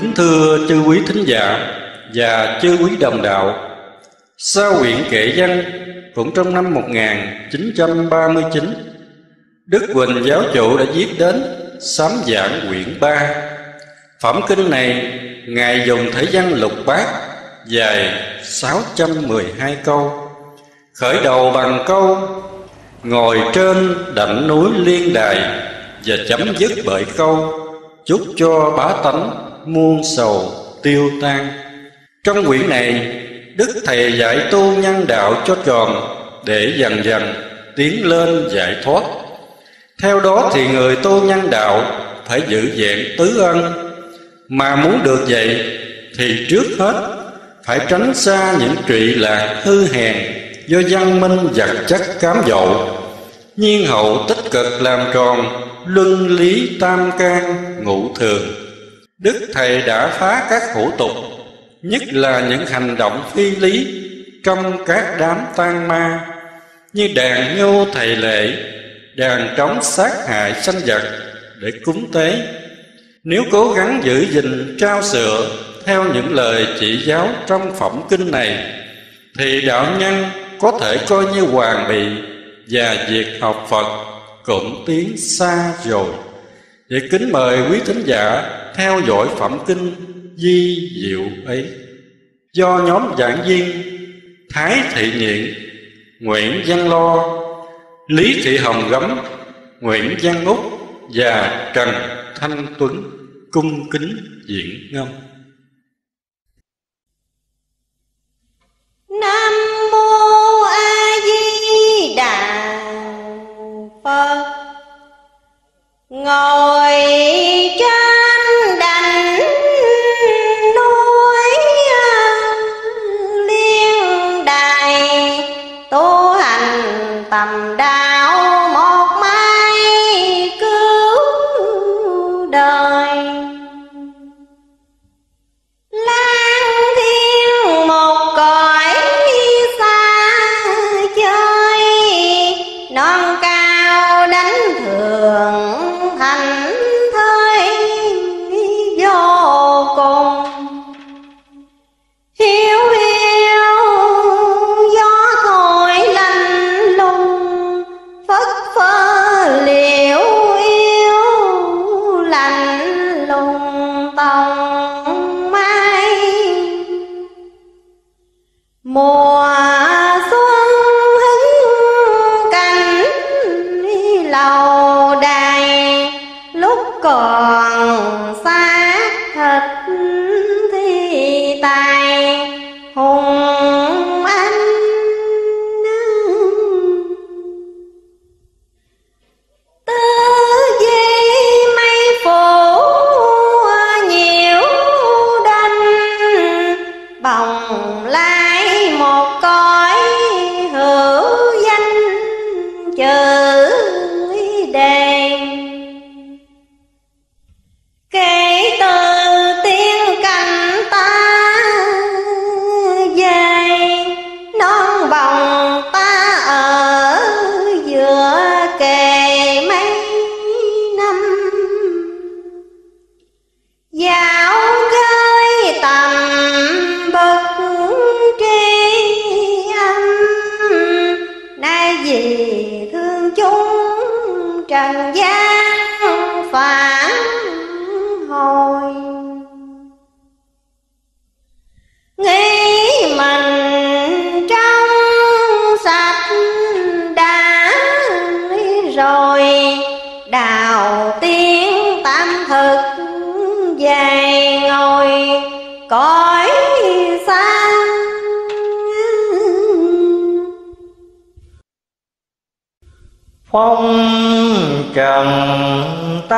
Kính thưa chư quý thính giả và chư quý đồng đạo, sa huyện kệ văn, cũng trong năm 1939 Đức Quỳnh giáo chủ đã viết đến sám giảng quyển 3 Phẩm kinh này Ngài dùng thể văn lục bát dài 612 câu. Khởi đầu bằng câu, Ngồi trên đảnh núi liên đài Và chấm dứt bởi câu, Chúc cho bá tánh muôn sầu tiêu tan. Trong quyển này, Đức Thầy dạy tu nhân đạo cho tròn Để dần dần tiến lên giải thoát. Theo đó thì người tu nhân đạo Phải giữ vẹn tứ ân. Mà muốn được vậy Thì trước hết Phải tránh xa những trụy lạc hư hèn Do văn minh vật chất cám dỗ. Nhiên hậu tích cực làm tròn Luân lý tam can ngũ thường. Đức Thầy đã phá các hủ tục, Nhất là những hành động phi lý Trong các đám tan ma, Như đàn nhô thầy lệ Đàn trống sát hại sanh vật Để cúng tế. Nếu cố gắng giữ gìn, trao sửa Theo những lời chỉ giáo trong phẩm kinh này, Thì đạo nhân có thể coi như hoàng bị Và việc học Phật cũng tiến xa rồi. Vậy kính mời quý thính giả theo dõi phẩm tinh di diệu ấy do nhóm giảng viên Thái Thị Nhiện, Nguyễn Văn Lo, Lý Thị Hồng Gấm, Nguyễn Văn Úc và Trần Thanh Tuấn cung kính diễn ngâm. Nam mô A Di Đà Phật Ngồi trên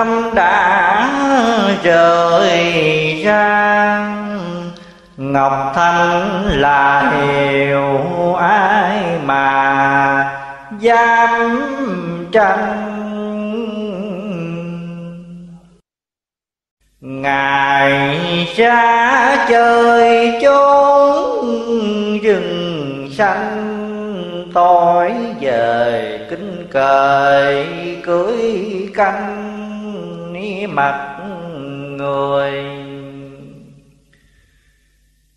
tâm đã rời ra ngọc thanh là hiểu ai mà dám tranh? Ngài ra chơi chốn rừng xanh, tối về kính cời cưới canh mặt người.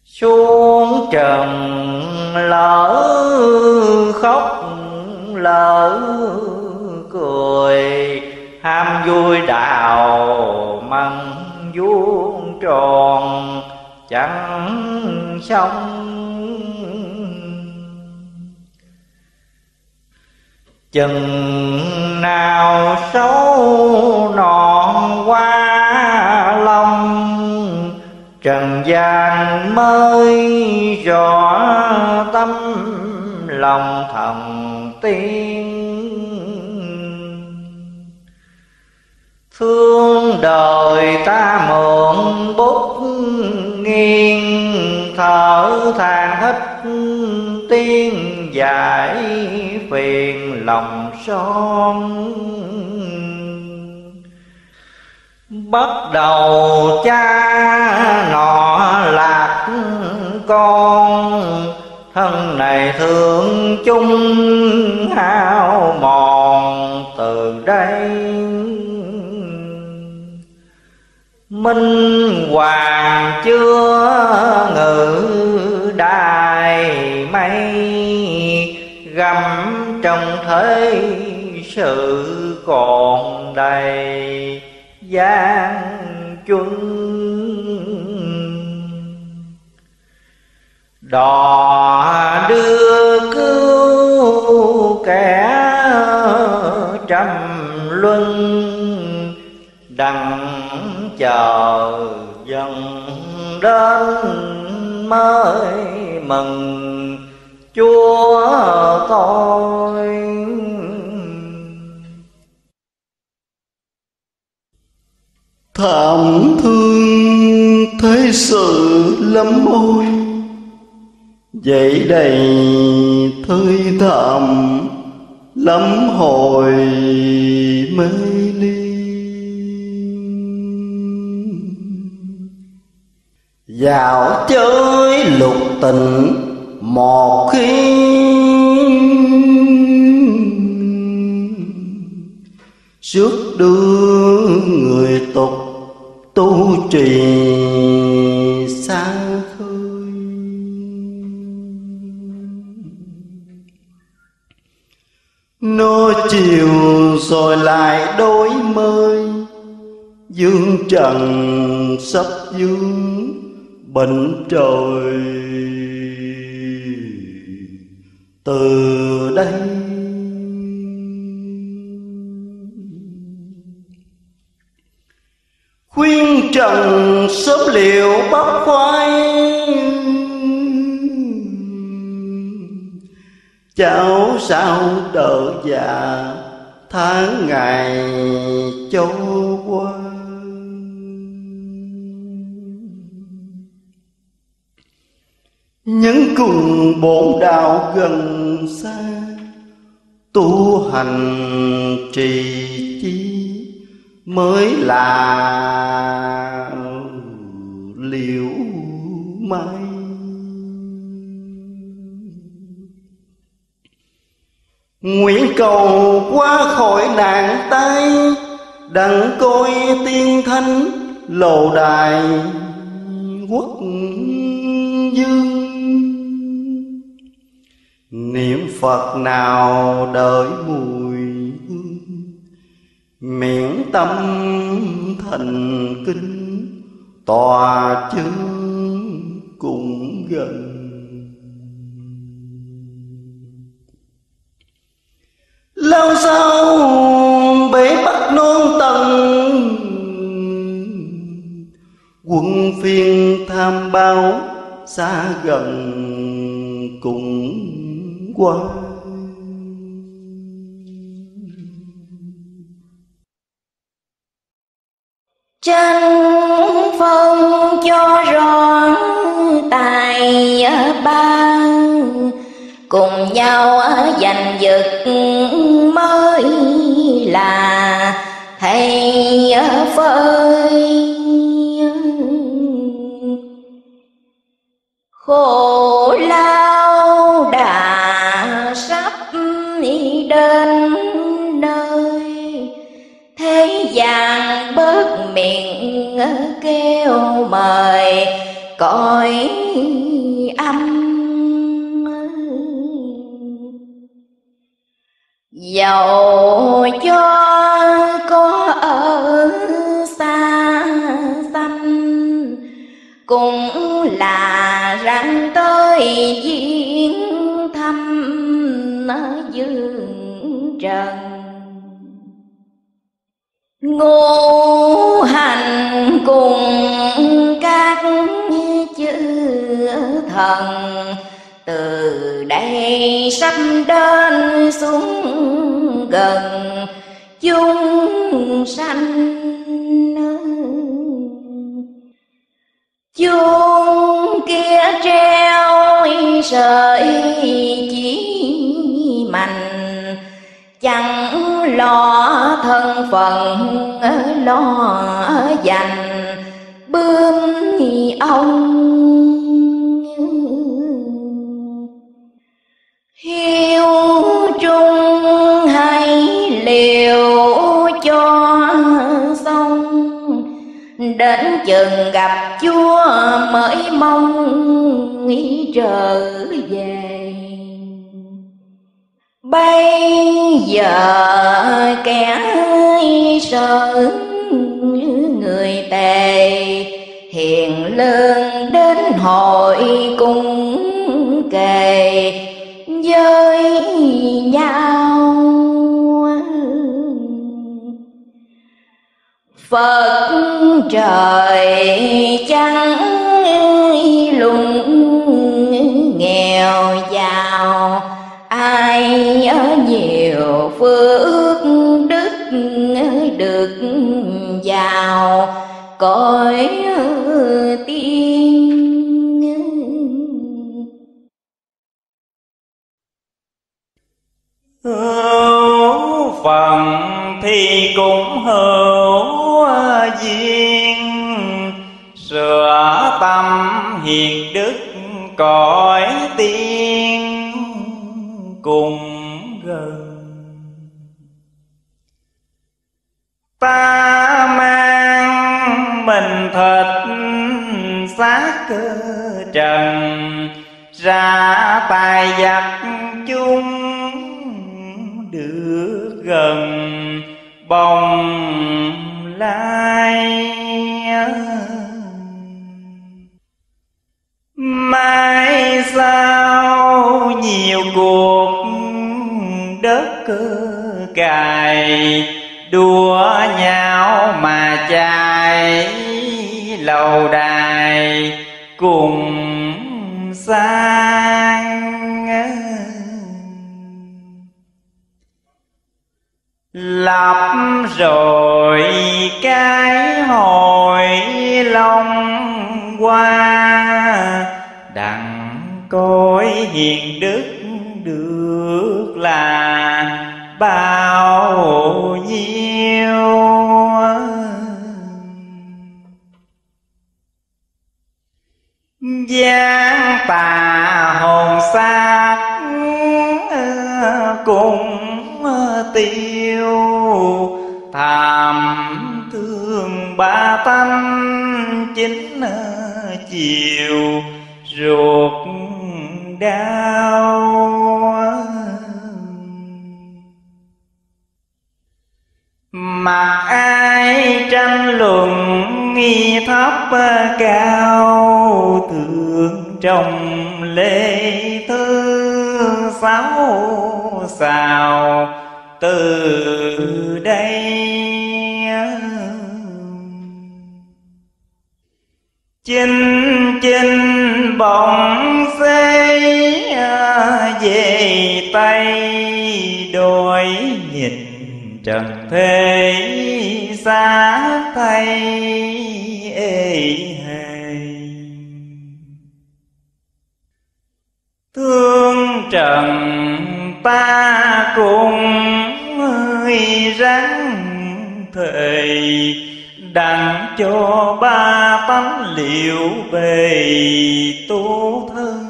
Xuống trần lỡ khóc lỡ cười. Ham vui đào măng vuông tròn, chẳng xong chừng nào xấu nọ trần gian mới rõ tâm lòng thần tiên. Thương đời ta mượn bút nghiêng, thở than hết tiên giải phiền lòng son bắt đầu cha nọ lạc con, thân này thương chung hao mòn từ đây. Minh hoàng chưa ngự đài mây, gầm trong thế sự còn đầy gian chuẩn đò đưa cứu kẻ trầm luân đặng chờ dần đến mới mừng. Chúa tôi thảm thương thế sự lắm ôi dậy đầy thơi thảm lắm hồi mê ly Dạo chơi lục tình một khi. Trước đưa tu trì xa khơi. Nó chiều rồi lại đối mới, Dương trần sắp dương, bệnh trời. Từ đây khuyên trần sớm liệu bắp khoai cháu sao đỡ già tháng ngày trôi qua. Những cùng bổn đạo gần xa tu hành trì chi mới là liễu mai. Nguyện cầu qua khỏi nạn tay đặng coi tiên thánh lầu đài quốc dương. Niệm phật nào đợi mùi miễn tâm thành kinh tòa chứng cũng gần. Lao sao bể bắt non tầng quân phiên tham bao xa gần cùng qua tranh phong cho rõ tài ban, cùng nhau giành giật mới là thầy phơi. Khổ miệng kêu mời, cõi âm. Dầu cho có ở xa xăm, cũng là răng tới diễn thăm dương trần. Ngô thần. Từ đây sắp đến xuống gần, chúng sanh chuông kia treo sợi chỉ mạnh chẳng lo thân phận, lo dành bướm ông hiếu trung hay liều cho xong. Đến chừng gặp chúa mới mong nghĩ trở về. Bây giờ kẻ sợ người tề, hiền lương đến hội cùng kề với nhau. Phật trời chẳng lùng nghèo giàu, ai ở nhiều phước đức được giàu. Cõi tiên hữu phận thì cũng hữu duyên. Sửa tâm hiền đức cõi tiên cùng gần. Ta mang mình thịt xác cơ trần, ra tài giặc chung được gần bồng lai. Mai sau nhiều cuộc đất cơ cài, đua nhau mà chạy lầu đài cùng sang. Lập rồi cái hồi long qua, đặng coi hiền đức được là bao nhiêu? Gian tà hồn xác ờ, cùng tiêu. Thảm thương ba tánh chính ờ, chiều ruột đau. Mà ai tranh luận nghi thấp ờ, cao tượng trong lễ thư sáu xào từ đây. Chinh chinh bóng xây à, về tay đôi nhìn trần thế xa thay ê hề. Thương trần ta cùng ráng thầy đặng cho ba tánh liệu về tu thân.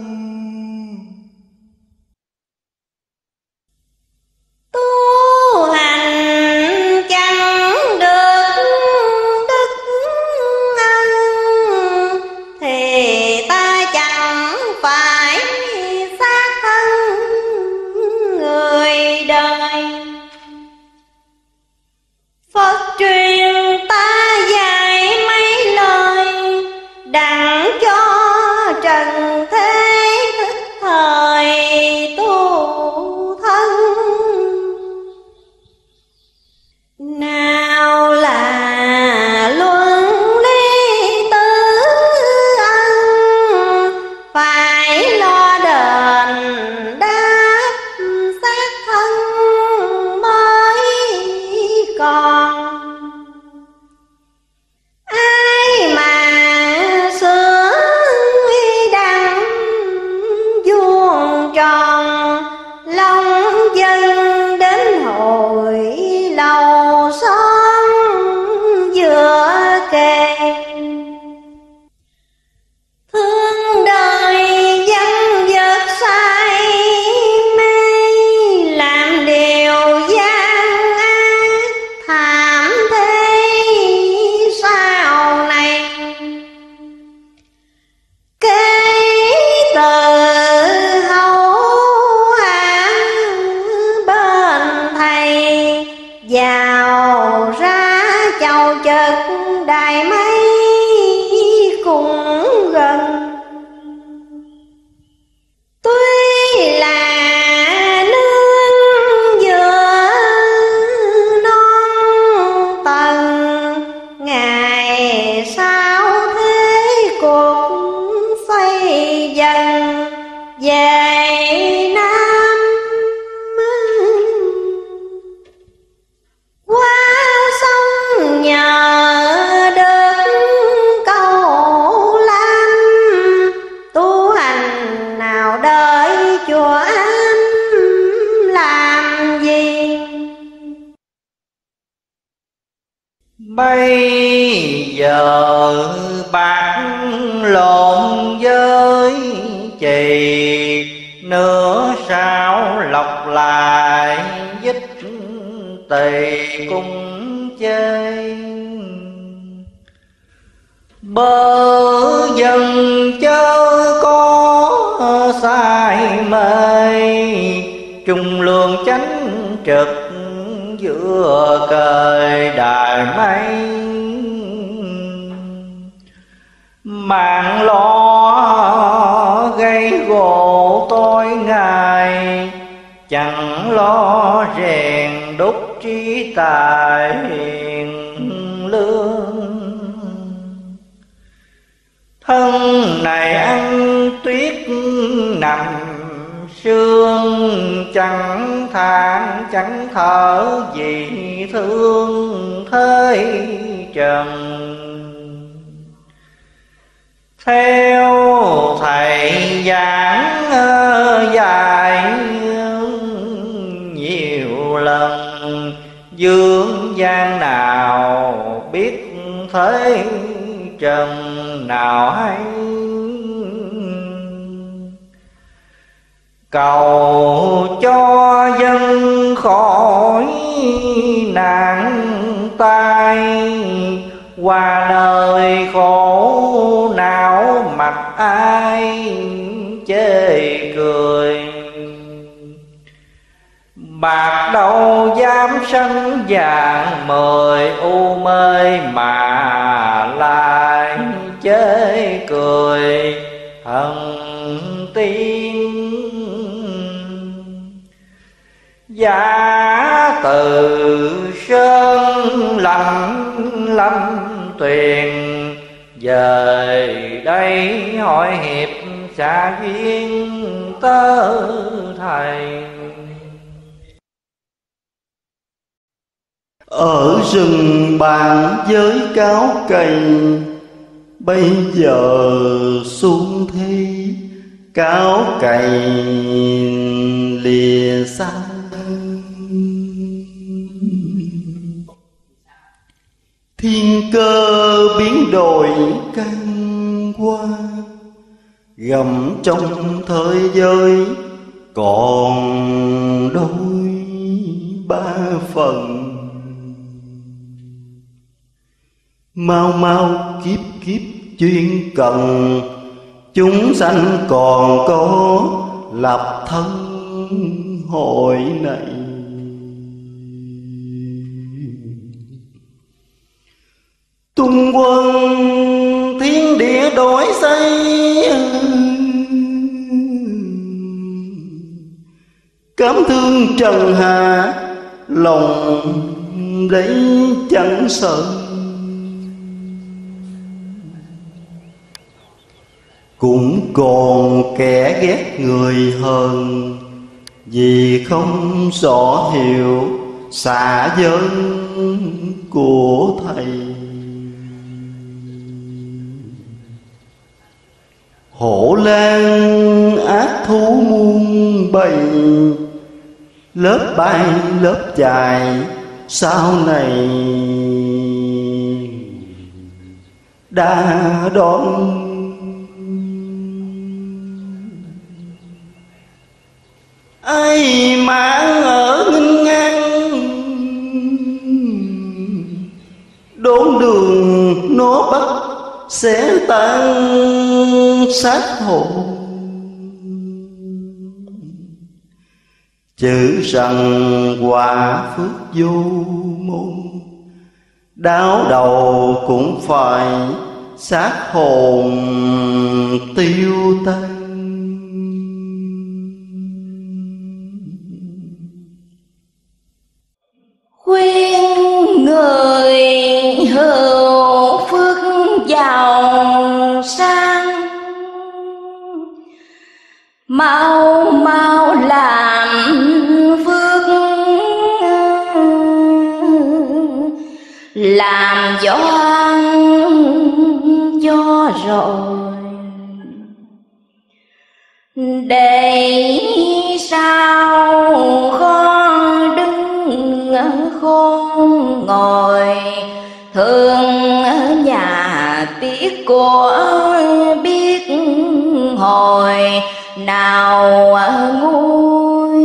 Bàn với cáo cành bây giờ xuống thi, cáo cày lìa xa. Thiên cơ biến đổi căn qua, gầm trong thời giới còn đôi ba phần. Mau mau kiếp kiếp chuyên cần, chúng sanh còn có lập thân hội này. Tung quân thiên địa đổi xây cảm thương trần hạ, lòng đấy chẳng sợ. Cũng còn kẻ ghét người hơn. Vì không rõ hiểu xả giới của thầy. Hổ lan ác thú muôn bầy, lớp bay lớp dài sau này? Đã đón ai mà ở nghinh ngang? Đốn đường nó bắt sẽ tan sát hồn chữ rằng quả phước vô môn đáo đầu cũng phải sát hồn tiêu tan. Khuyên người hữu phước giàu sang. Mau mau làm phước, làm doan cho rồi. Để thương nhà tiếc của biết hồi nào nguôi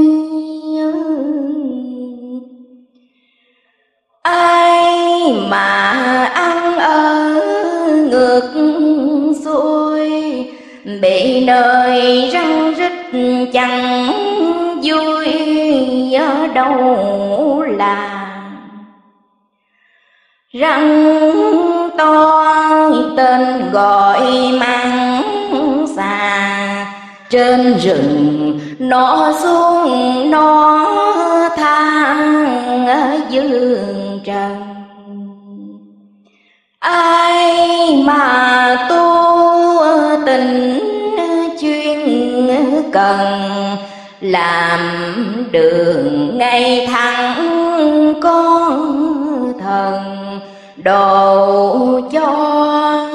ai mà ăn ở ngược xuôi, bị nơi răng rít chẳng vui ở đâu là răng to tên gọi mang xà trên rừng nó xuống, nó thang ở dương trần. Ai mà tu tình chuyên cần, làm đường ngay thẳng con thần độ cho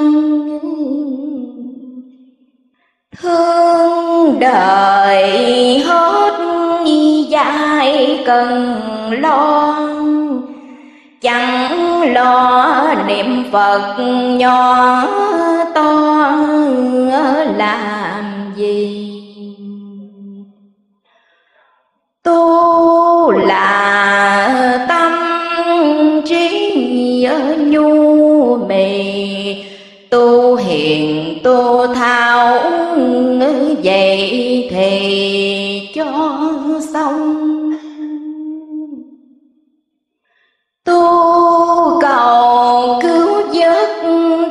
thương đời hết dài cần lo. Chẳng lo niệm phật nhỏ to làm gì? Tôi vậy thì cho xong. Tu cầu cứu vớt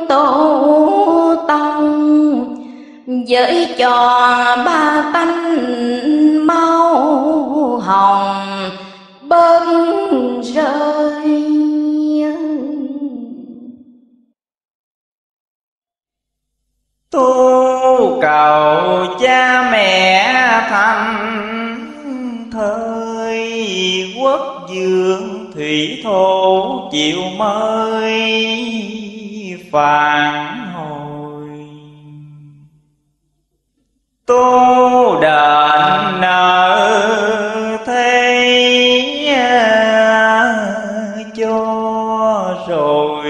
tổ tông, với cho ba tánh mau hồng bớt rơi. Tu cha mẹ thành thời quốc dương thủy thổ chịu mới phản hồi. Tu đền nợ thế cho rồi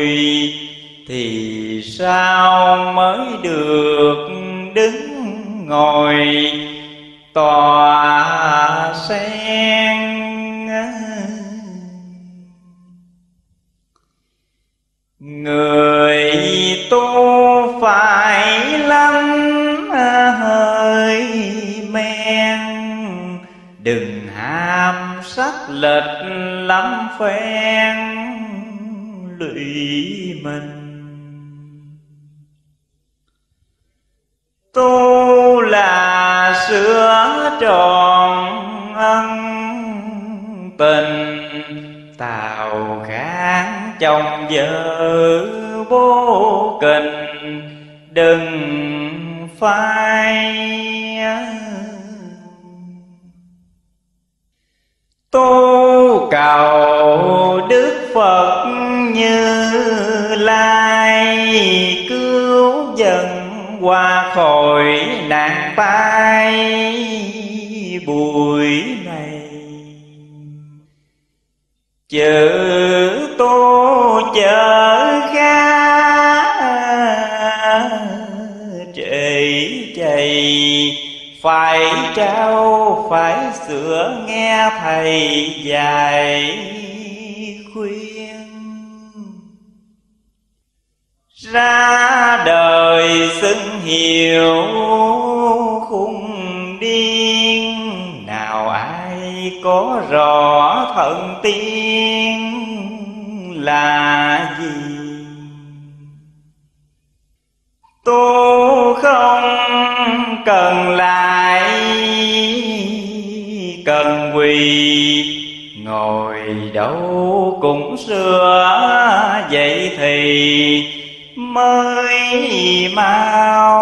thì sao mới được đứng ngồi, tòa sen người tu phải lắm hơi men, đừng ham sắc lệch lắm phen lụy mình. Chồng vợ bố tình đừng phai. Tu cầu đức phật như lai, cứu dân qua khỏi nạn tai. Bụi này chữ phải trao phải sửa nghe thầy dạy khuyên. Ra đời xưng hiểu khung điên, nào ai có rõ thần tiên là gì? Tô không cần lại cần quỳ. Ngồi đâu cũng xưa vậy thì mới mau.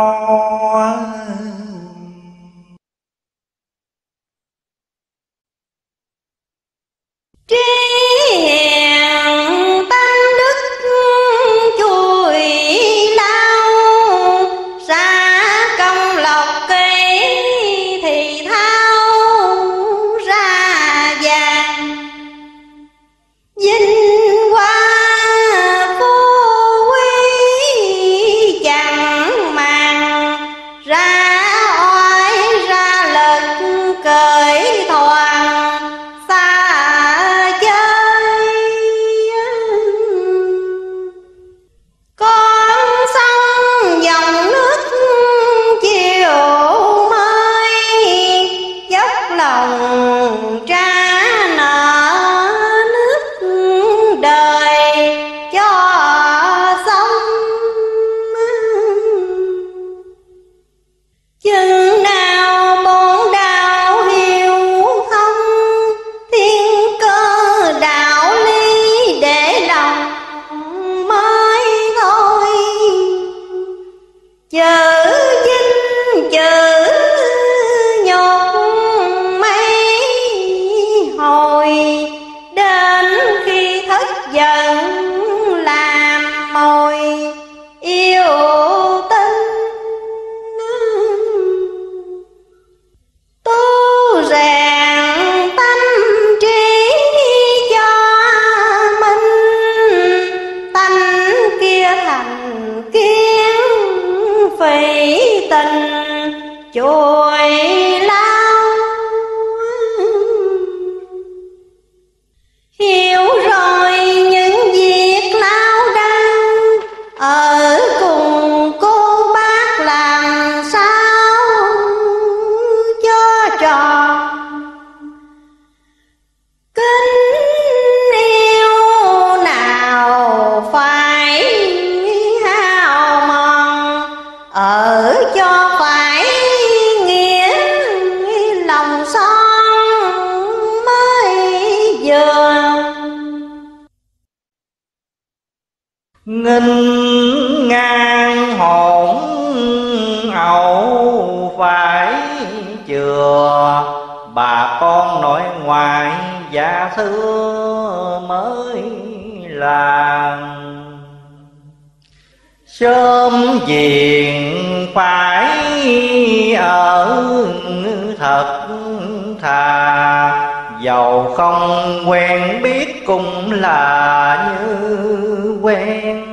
Cũng là như quen.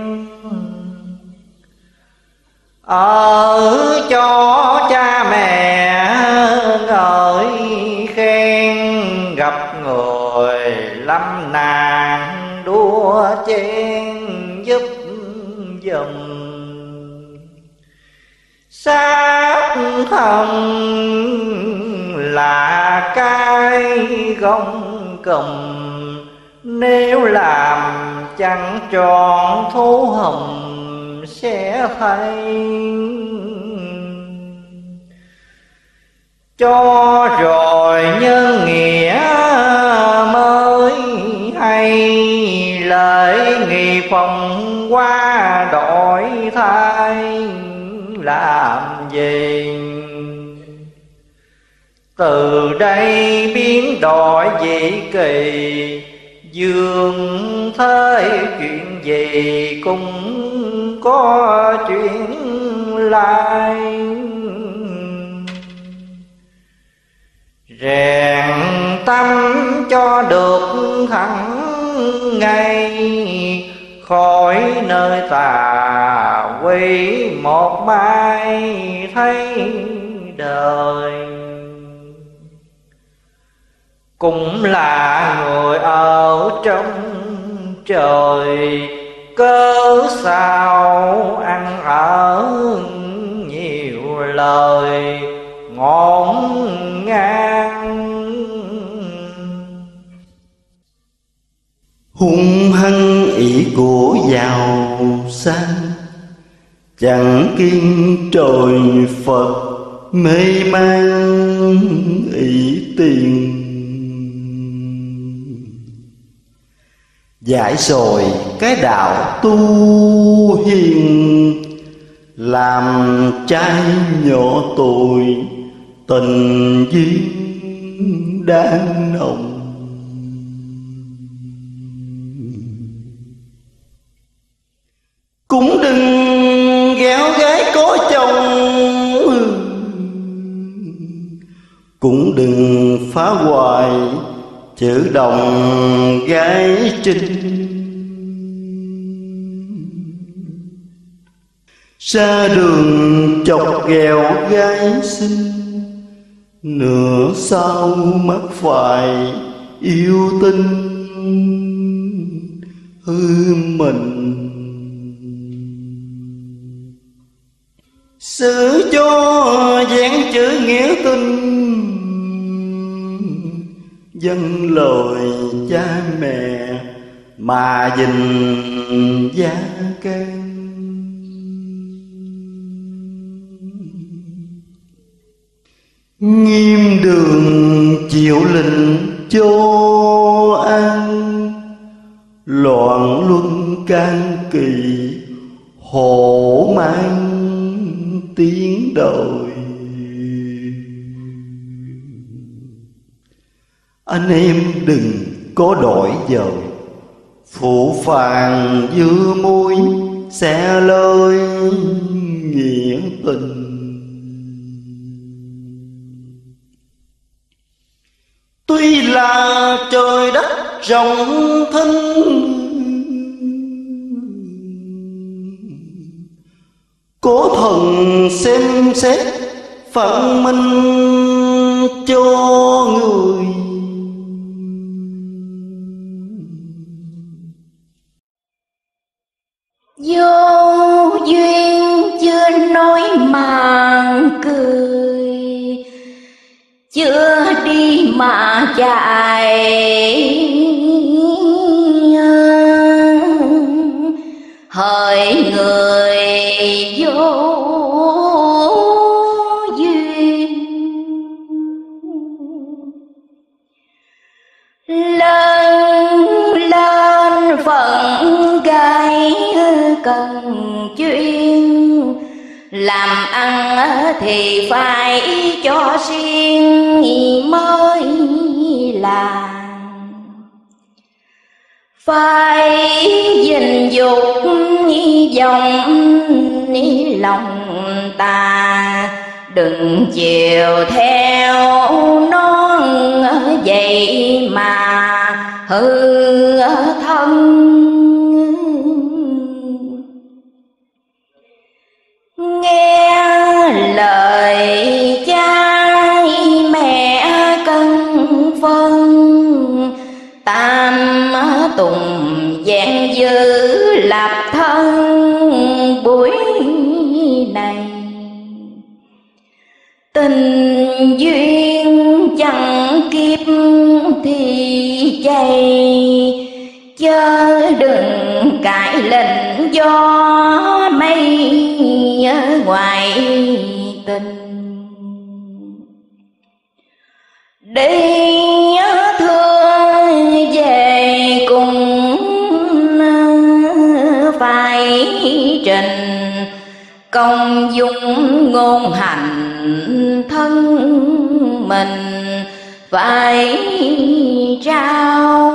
Ở cho cha mẹ ngợi khen, Gặp người lâm nạn đua chen giúp dùm sát thân là cái gông cùm nếu làm chẳng tròn thú hồng sẽ thấy cho rồi nhân nghĩa mới hay lợi nghi phòng qua đổi thay, làm gì? Từ đây biến đổi dị kỳ dường thế chuyện gì cũng có chuyện lai. Rèn tâm cho được thẳng ngay khỏi nơi tà quy một mai thấy đời cũng là người ở trong trời. Cớ sao ăn ở nhiều lời ngọn ngang? Hung hăng ỷ của giàu sang, chẳng kiên trời phật mê man ỷ tiền. Giải rồi cái đạo tu hiền, làm trai nhỏ tuổi tình duyên đang nồng. Cũng đừng ghéo gái có chồng. Cũng đừng phá hoại chữ đồng gái trinh. Xa đường chọc ghẹo gái xinh, nửa sau mắt phải yêu tinh. Hư mình. Xử cho dáng chữ nghĩa tình dân lời cha mẹ mà dình gia can. Nghiêm đường chịu lệnh cho an, loạn luân can kỳ hộ mang tiếng đời anh em đừng có đổi dời phụ phàng dư muối sẽ lời nghĩa tình. Tuy là trời đất rộng thinh, Cố thần xem xét phận minh cho người. Vô duyên chưa nói mà cười, Chưa đi mà chạy Hỡi người vô duyên, lời cần chuyên. Làm ăn thì phải cho riêng mới làm. Phải dình dục dòng lòng ta. Đừng chiều theo non vậy mà hư thân. Nghe lời cha mẹ cân phân, tam tùng dạng dư lập thân buổi này. Tình duyên chẳng kiếp thì chay, chớ đừng cãi lệnh do ngoài tình. Đi thương về cùng phải trình công dung ngôn hành thân mình phải trao.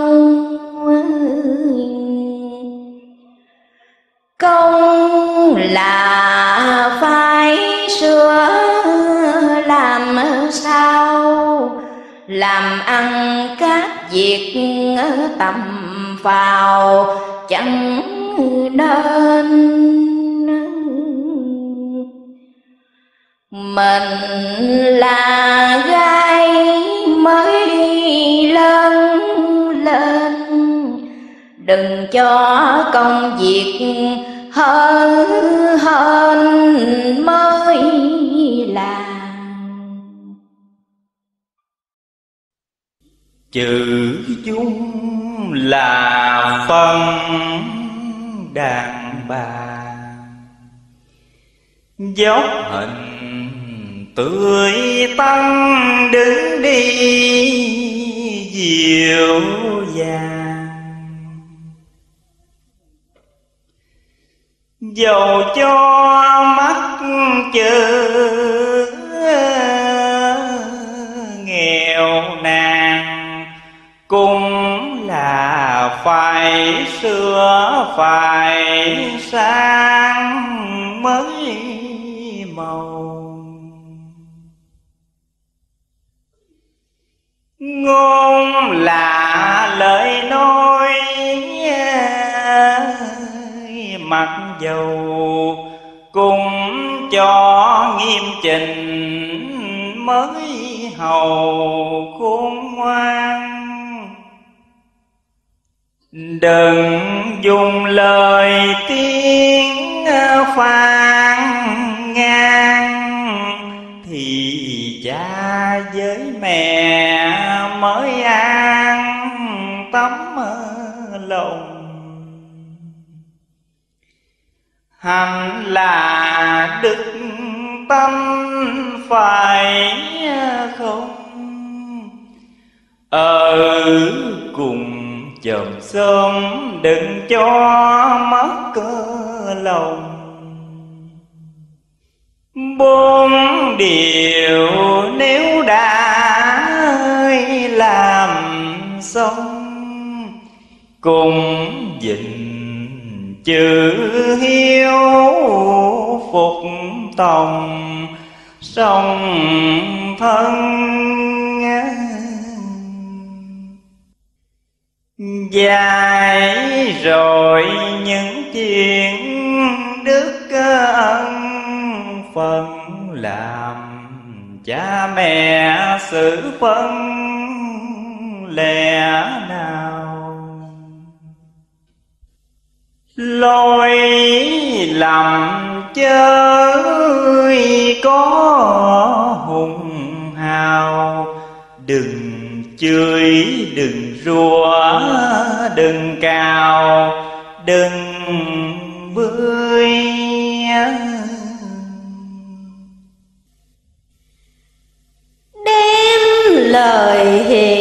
Công là phải sửa làm sao? Làm ăn các việc tầm vào chẳng nên. Mình là gai mới lên lên, đừng cho công việc hơn hơn mới làm chữ chung là phân đàn bà. Dốc hình tươi tăng đứng đi dịu dàng. Dầu cho mắt chữ nghèo nàn. Cũng là phải sửa, phải sang mới màu. Ngôn là lời nói mặc dầu, cũng cho nghiêm trình mới hầu khôn ngoan. Đừng dùng lời tiếng phàn ngang, thì cha với mẹ mới an tấm lòng hẳn là đức tâm phải không? Ở cùng chồng sớm đừng cho mất cơ lòng. Bốn điều nếu đã làm xong, cùng vịnh chữ hiếu phục tòng song thân dài rồi những chuyện đức ân phân làm cha mẹ xử phân lẽ nào? lôi lầm chơi có hùng hào. Đừng chơi, đừng rủa đừng cào. Đừng bươi. Đem lời hiền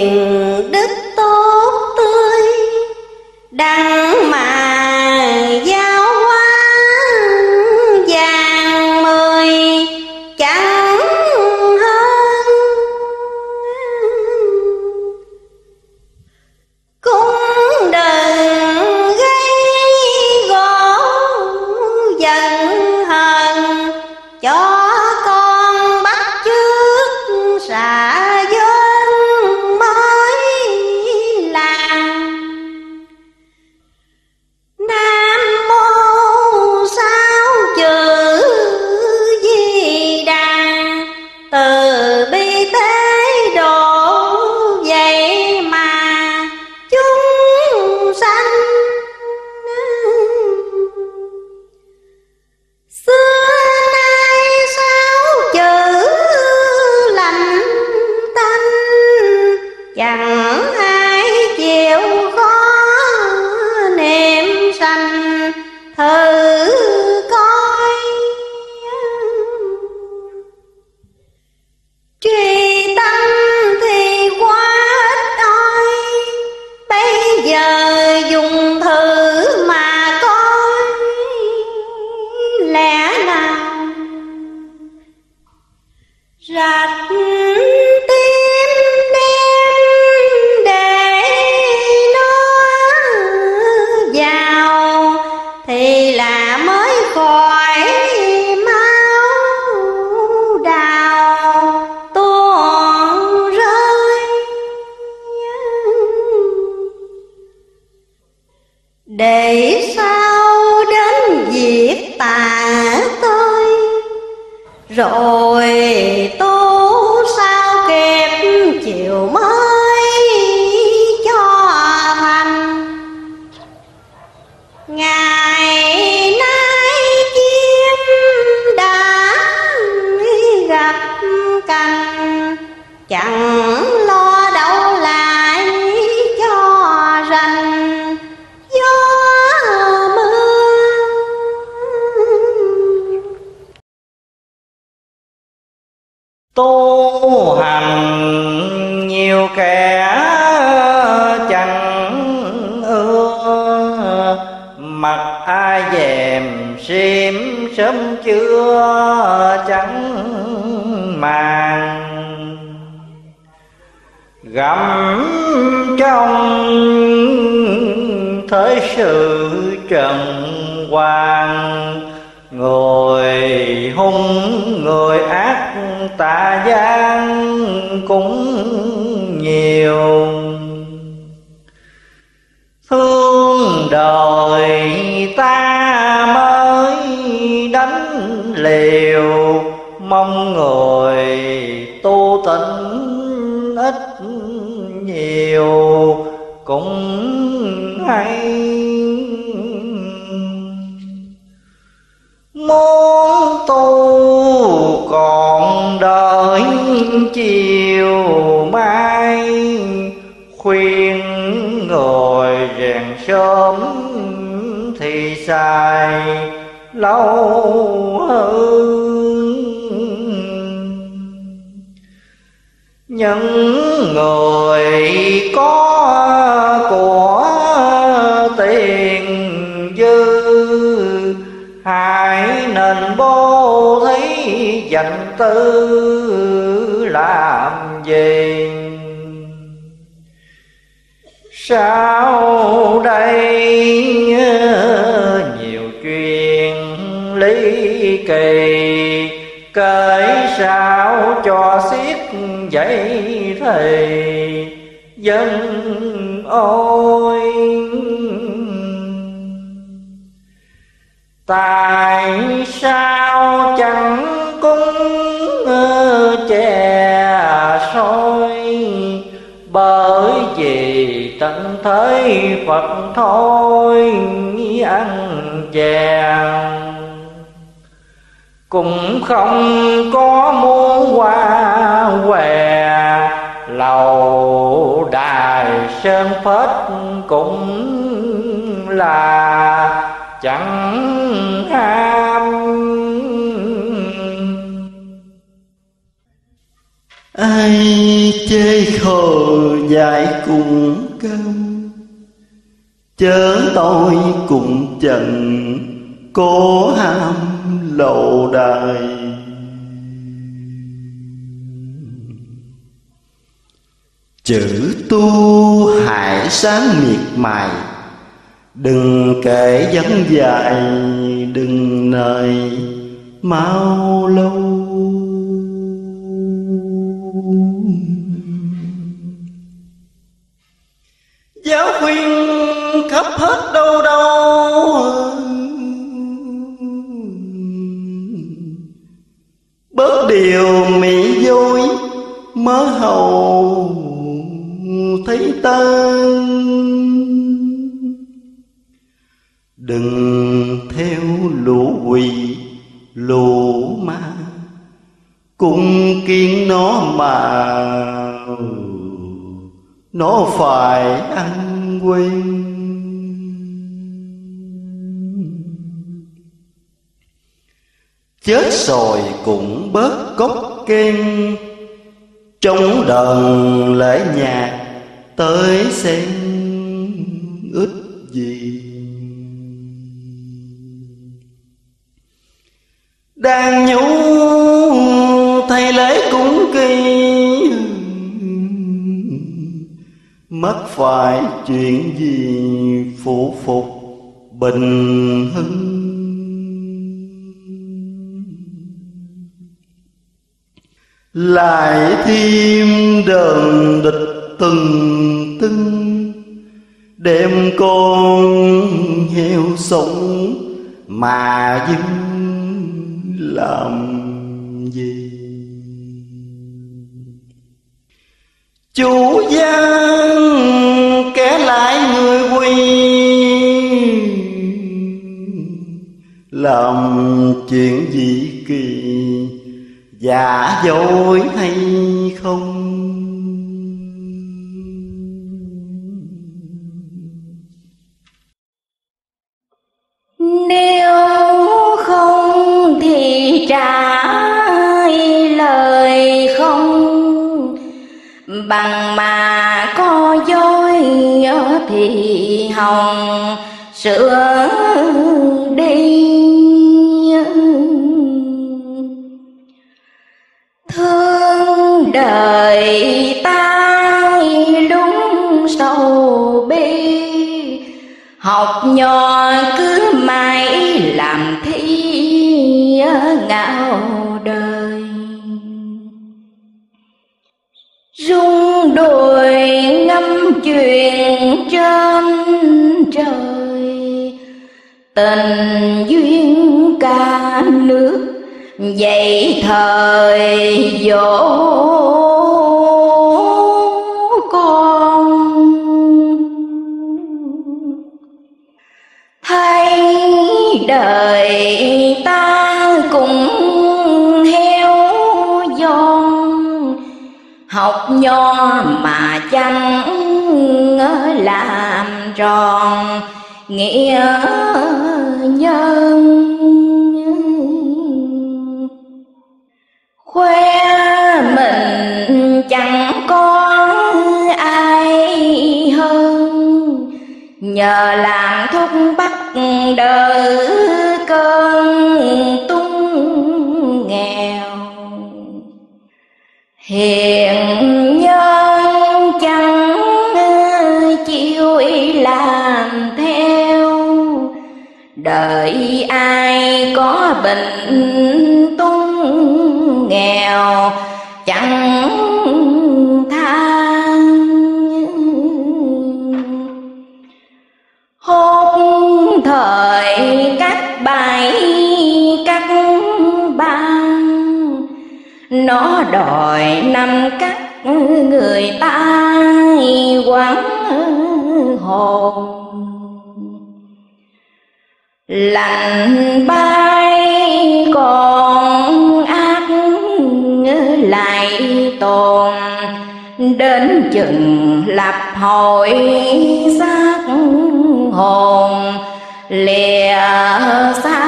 xài lâu hơn. Những người có của tiền dư, hãy nên bố thí dành tư làm gì? Sao đây? Kỳ. Cởi sao cho xiết dậy thầy dân ôi. Tại sao chẳng cúng chè soi, bởi vì tận thế phật thôi ăn chè cũng không có muốn qua què lầu đài sơn phết cũng là chẳng ham. Ai chê khờ dại cùng câm chớ tôi cùng trần cố ham lầu đài. Chữ tu hại sáng miệt mài, đừng kể vấn dài, đừng nơi mau lâu. Giáo khuyên khắp hết đâu đâu. Bớt điều mỹ vui mớ hầu thấy tên. Đừng theo lũ quỷ, lũ ma cung kiến nó mà nó phải ăn quên. Chết rồi cũng bớt cốc kênh trong đờn lễ nhạc tới xem ít gì? Đang nhủ thay lễ cúng kỳ, mất phải chuyện gì phụ phục bình hưng. Lại thêm đờn địch từng tưng đem con heo sống mà dưng làm gì? Chủ gian kẻ lại người quy làm chuyện gì kỳ giả dối hay không? Nếu không thì trả lời không? Bằng mà có dối thì hồng sửa đi. Đời ta đúng sầu bi. Học nhỏ cứ mãi làm thi ngạo đời. Rung đồi ngâm chuyện trên trời. Tình duyên ca nước, dậy thời dỗ đời ta cũng heo giòn. Học nho mà chẳng làm tròn, nghĩa nhân. Khoe mình chẳng có ai hơn, nhờ làm thúc bắt đời cơn tung nghèo. Hiện nhân chẳng chịu ý làm theo. Đợi ai có bệnh tung nghèo, chẳng bãi các ban nó đòi năm các người ta quán hồn. Lành bay còn ác lại tồn. Đến chừng lập hội xác hồn lìa xa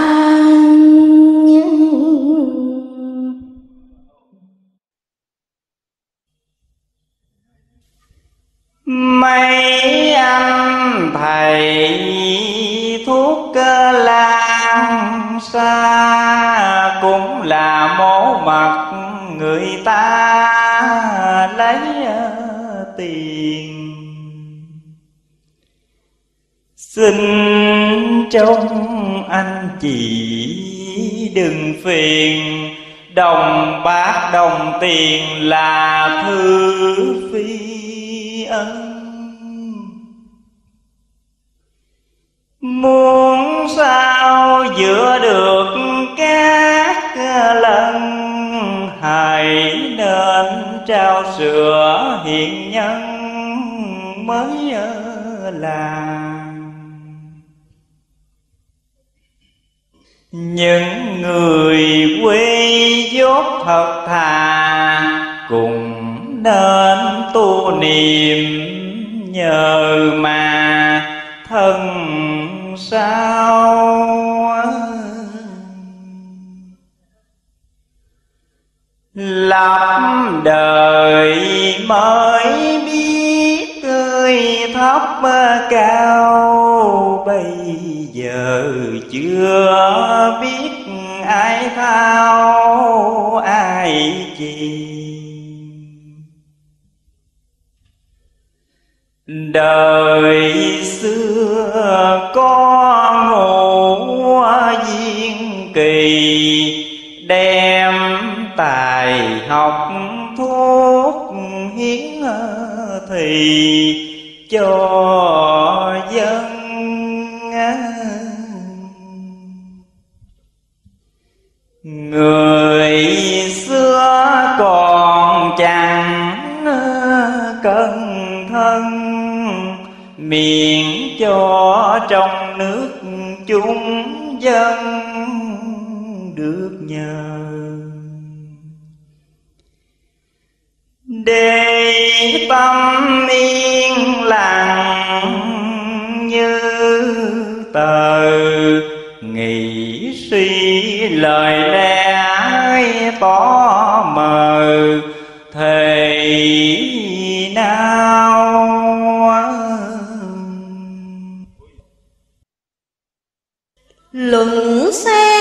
mấy anh thầy thuốc lan xa cũng là mố mặt người ta lấy ờ, tiền. Xin trông anh chị đừng phiền. Đồng bạc, đồng tiền là thư phi ân. Muốn sao giữa được các lần, hãy nên trao sửa hiện nhân mới là những người quê dốt thật thà cùng nên tu niệm nhờ mà thân sao? Lập đời mới biết thấp cao, bây giờ chưa biết ai thao, ai chi đời xưa có ngũ duyên kỳ, đem tài học thuốc hiến ờ, thì cho dân người xưa còn chẳng cẩn thân, miệng cho trong nước chúng dân được nhờ. Đêm tâm yên lặng như tờ. Nghĩ suy lời lẽ tỏ mờ thầy nào? Luận xem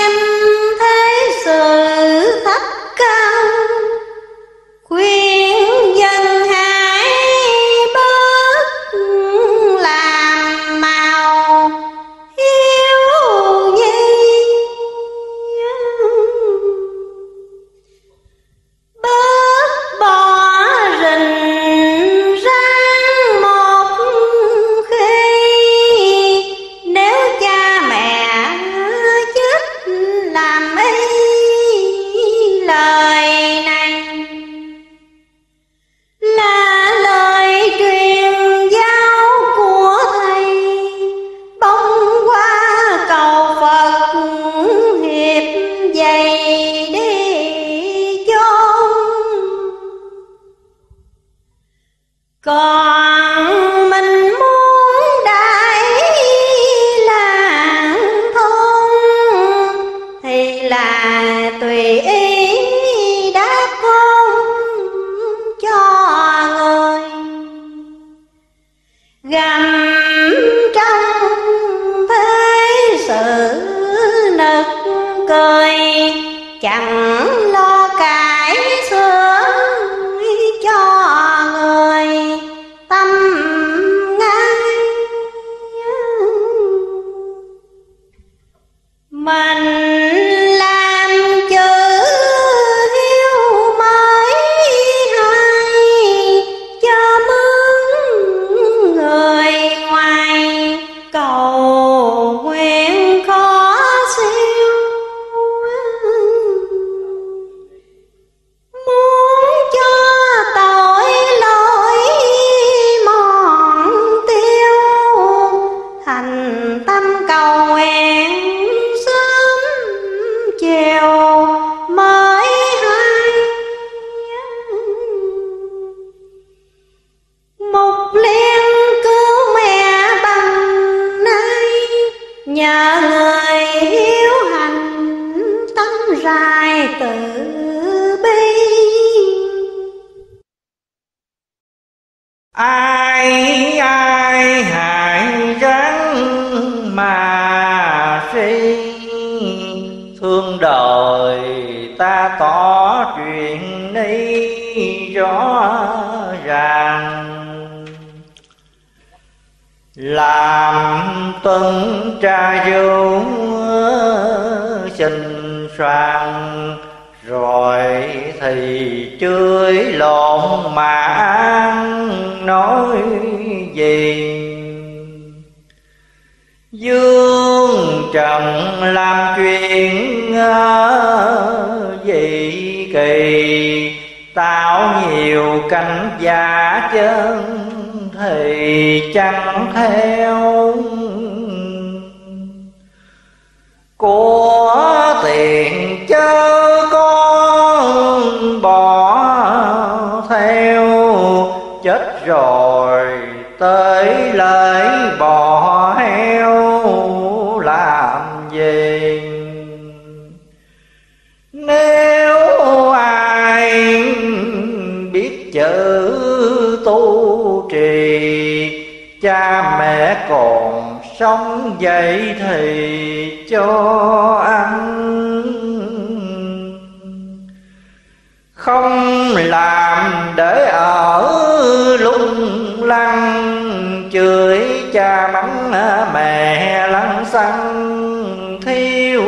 mẹ thiếu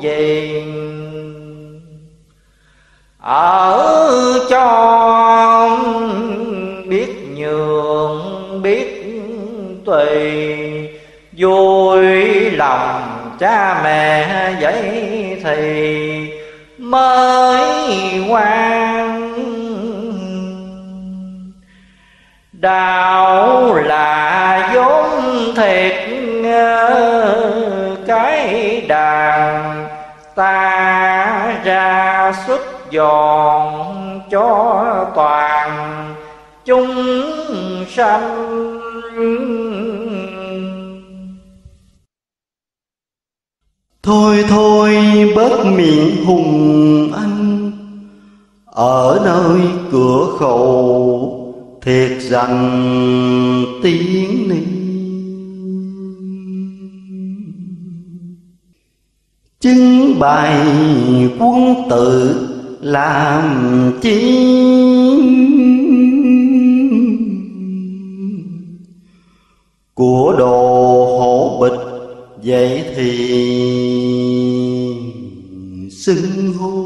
gì ở cho biết nhường, biết tùy, vui lòng cha mẹ vậy thì mới ngoan. Đạo xuất giòn cho toàn chúng sanh. Thôi thôi, bớt miệng hùng anh. Ở nơi cửa khẩu, thiệt rằng tiếng ni Chứng bài quân tự làm chi? Của đồ hổ bịch vậy thì xưng hô.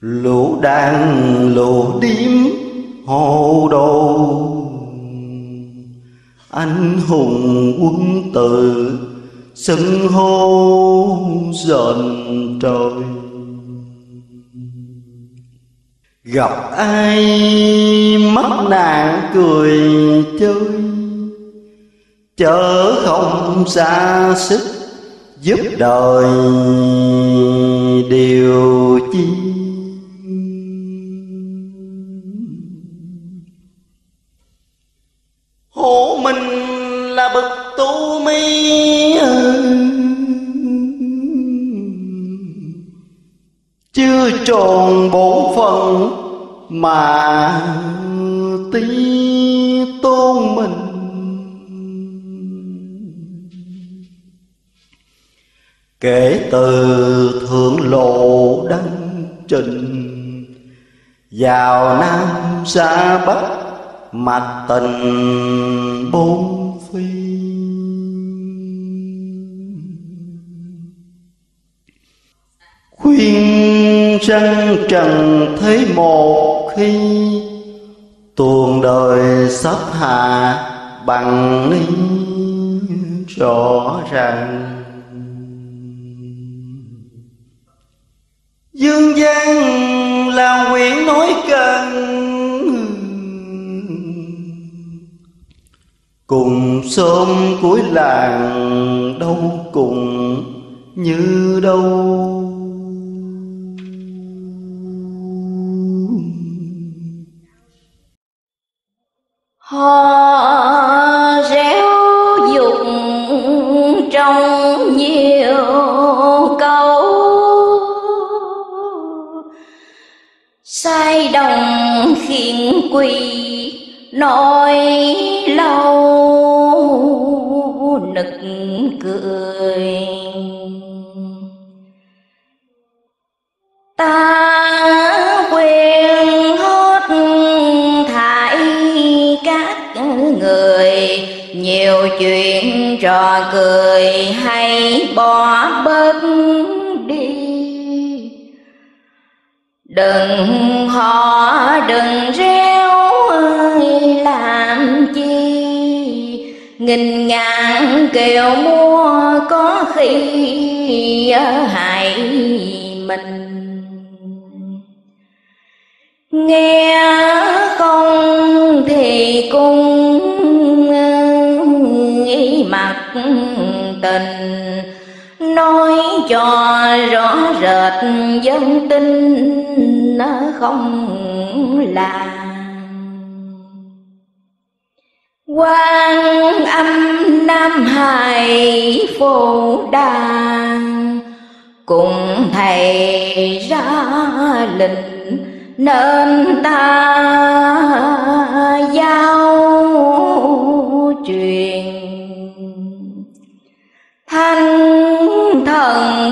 Lũ đàn lũ điếm hồ đồ anh hùng quân tử, xưng hô dần trời. Gặp ai mất nạn cười chơi, chớ không xa sức giúp đời điều chi. Hổ mình tu mi chưa tròn bổn phận mà tí tôn mình. Kể từ thượng lộ đăng trình, vào nam xa bắc mặt tình bốn khuyên răng trần thấy một khi, tuồng đời sắp hạ bằng ni rõ ràng. Dương gian là quyển nói cần, cùng sớm cuối làng đâu cùng như đâu. Họ réo dục trong nhiều câu. Sai đồng khiến quỳ nói chuyện trò cười hay bỏ bớt đi. Đừng họ đừng réo ơi, làm chi? Nghìn ngàn kêu mua có khi hại mình. Nghe tình. Nói cho rõ rệt, dân tin không làm quan âm nam hải phổ đàn, cùng thầy ra lệnh, nên ta giao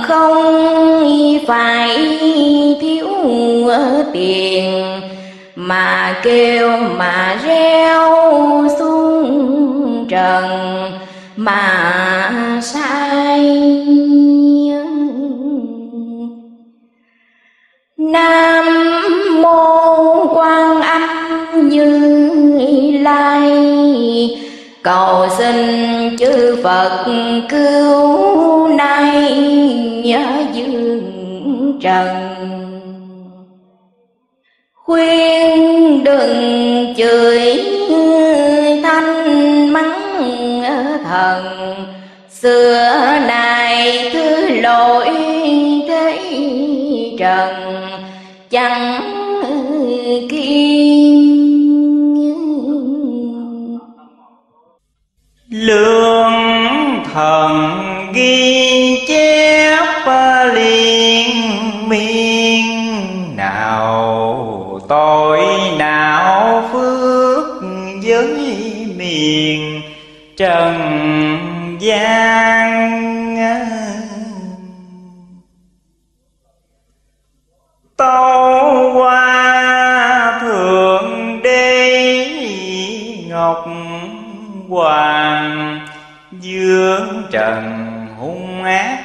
không phải thiếu tiền mà kêu mà reo xuống trần mà sai nam cầu xin chư phật cứu nay nhớ dương trần. Khuyên đừng chửi thanh mắng thần. Xưa nay thứ lỗi thế trần, chẳng kiên lương thần ghi chép liên miên nào tội nào phước với miền trần gian dương trần hung ác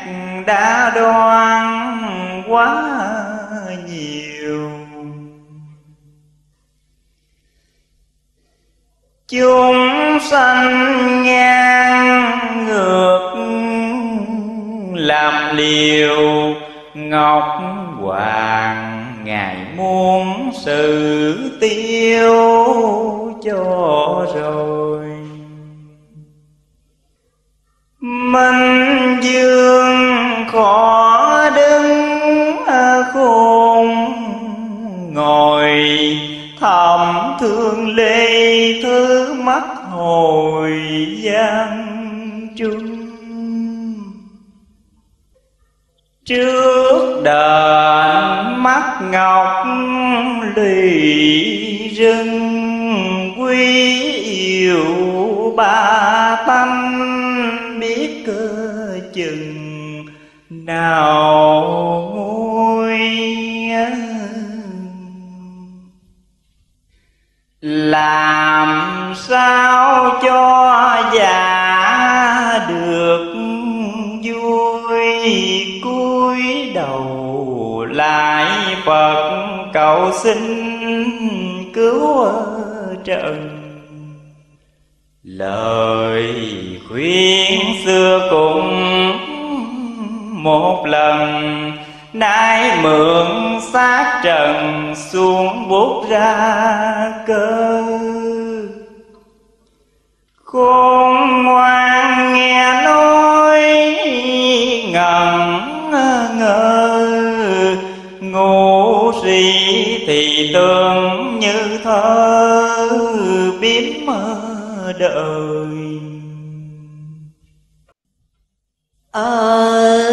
đã đoan quá nhiều. Chúng sanh ngang ngược làm liều ngọc hoàng ngài muốn sự tiêu cho rồi. Minh dương khó đứng khôn ngồi thầm thương lê thứ mắt hồi gian chung trước đền mắt ngọc lì rừng, quý yêu ba chừng nào ngôi làm sao cho già được vui? Cúi đầu lại phật, cầu xin cứu trần lời khuyên xưa cũng một lần, nay mượn xác trần xuống bút ra cơ. Khôn ngoan nghe nói, ngẩn ngơ, ngu si thì tưởng như thơ đời ở ờ,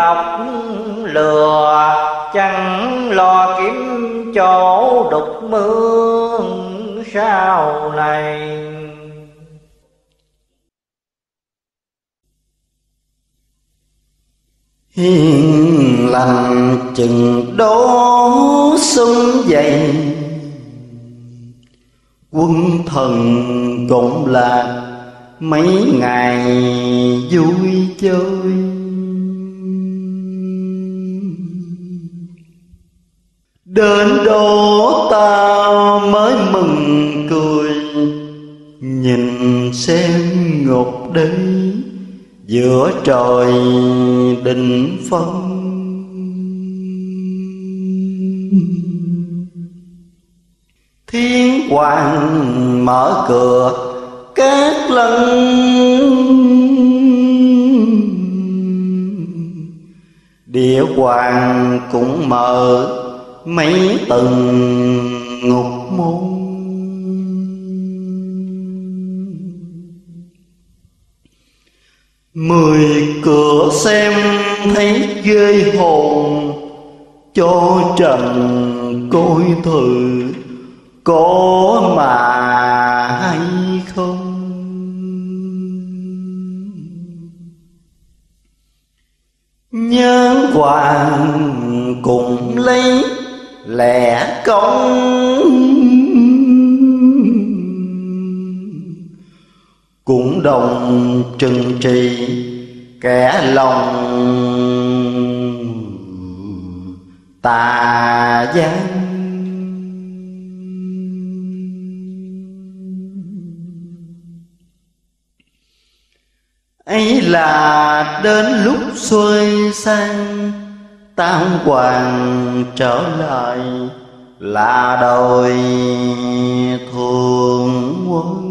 lọc lừa, chẳng lo kiếm chỗ đục mương sau này. Hiền lành chừng đố sung dậy quân thần cũng là mấy ngày vui chơi. Đến đó ta mới mừng cười. Nhìn xem ngọc đấy Giữa trời đình phong Thiên hoàng mở cửa, Các lần Địa hoàng cũng mở mấy tầng ngục môn. Mười cửa xem thấy ghê hồn, cho trần coi thử có mà hay không. Nhớ hoàng cùng lấy lẻ công cũng đồng trừng trị kẻ lòng. Tà gian. Ấy là đến lúc xuôi sang tam hoàng trở lại, là đời thường quân.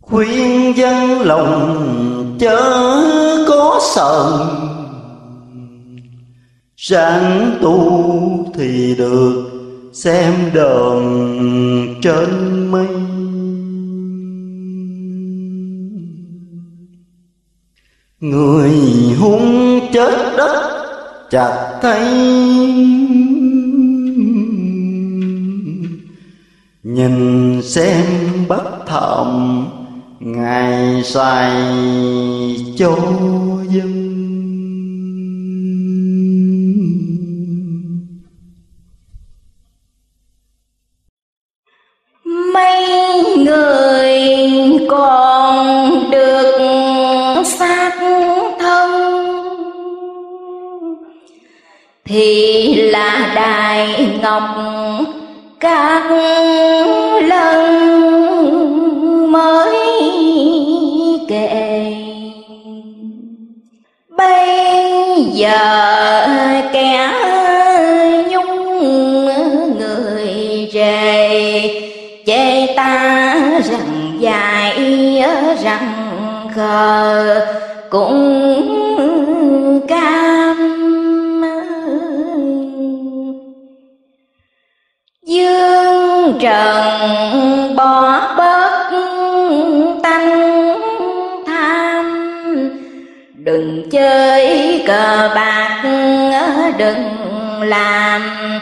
Khuyên dân lòng chớ có sợ sáng tu thì được, xem đờn trên mây. Người hung chết đất, chặt thấy nhìn xem bất thầm ngày xài cho dân. Mấy người thì là đài ngọc, các lần mới kể. Bây giờ kẻ nhung người rề, chê ta rằng dài rằng khờ, cũng làm.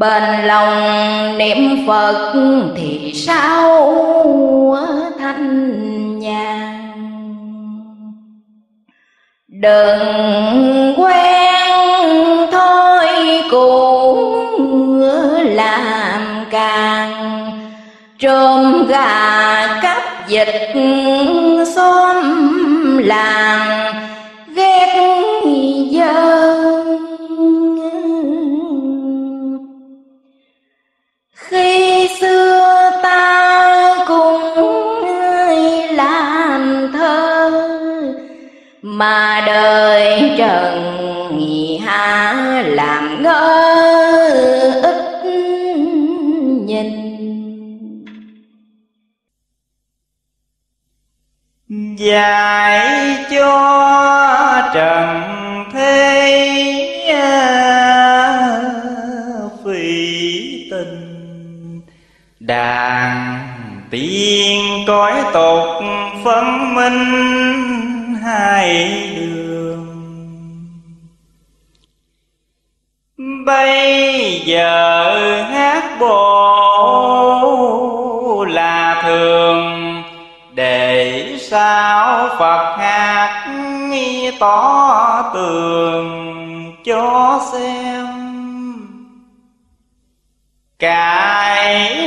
Bền lòng niệm phật thì sao thanh nhàn? Đừng quen thôi cũng làm càng. Trôm gà cắp dịch xóm làng mà đời trần hạ làm ngơ ít nhìn. Dạy cho trần thế phi tình. Đàn tiên cõi tục phân minh hai đường. Bây giờ hát bộ là thường, để sao phật hát tỏ tường cho xem. Cái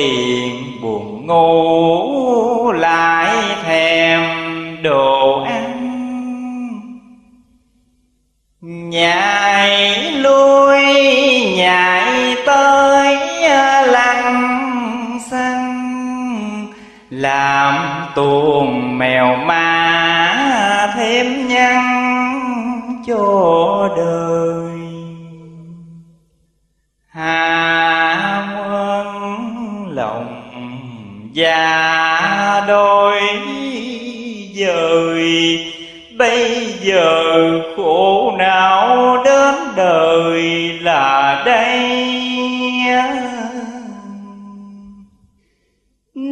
tiền buồn ngủ lại thèm đồ ăn. Nhảy lui, nhảy tới lăng xăng, làm tuồng mèo ma và đôi dời, bây giờ khổ não đến đời là đây.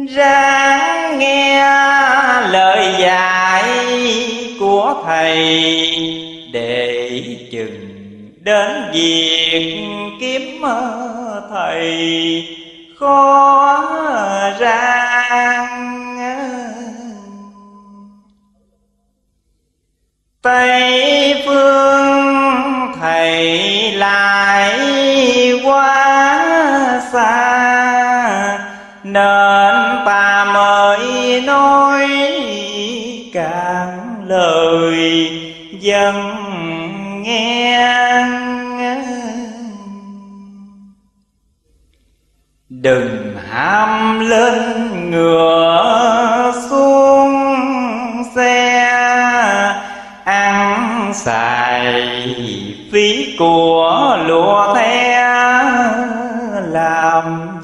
Ra nghe lời dạy của thầy, để chừng đến việc kiếm thầy. Khó rang tây phương thầy lại quá xa nên ta mời nói càng lời dân nghe. nam lên ngựa xuống xe ăn xài phí của lụa the làm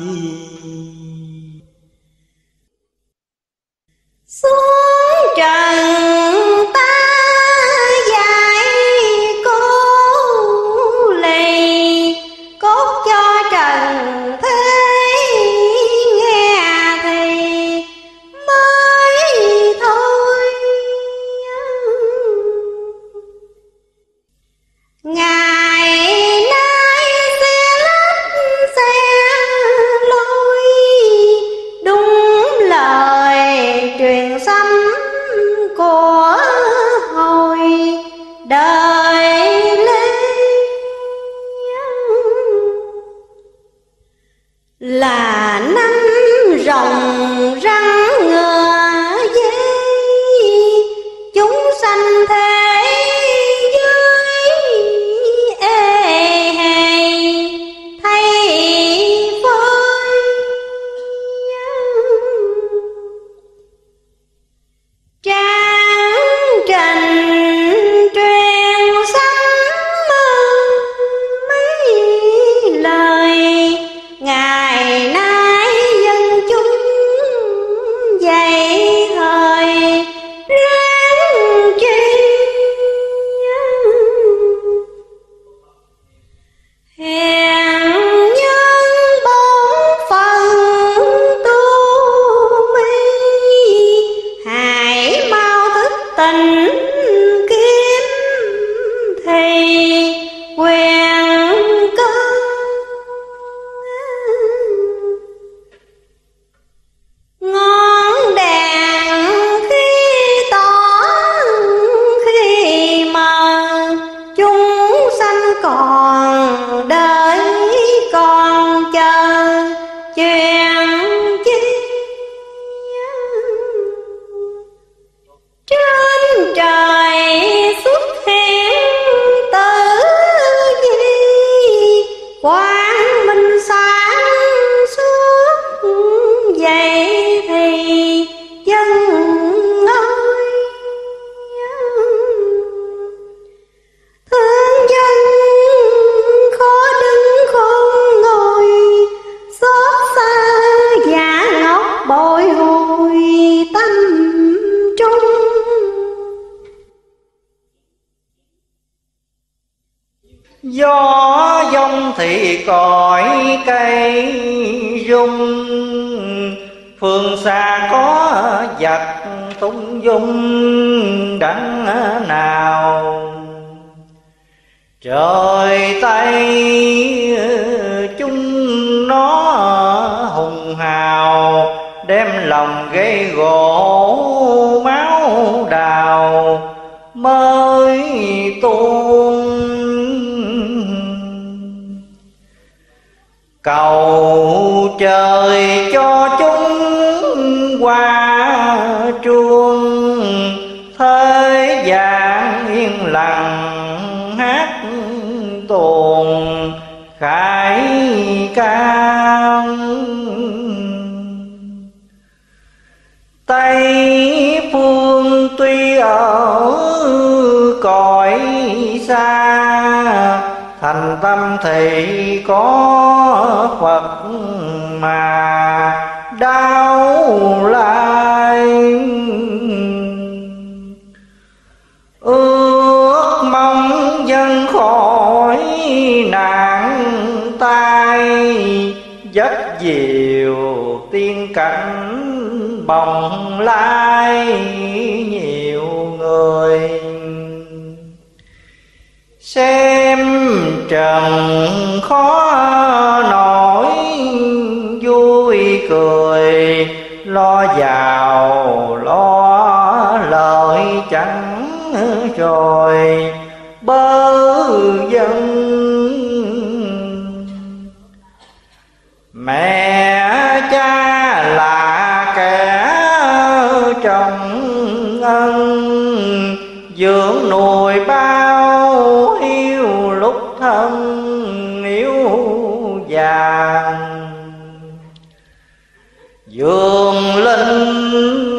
dường linh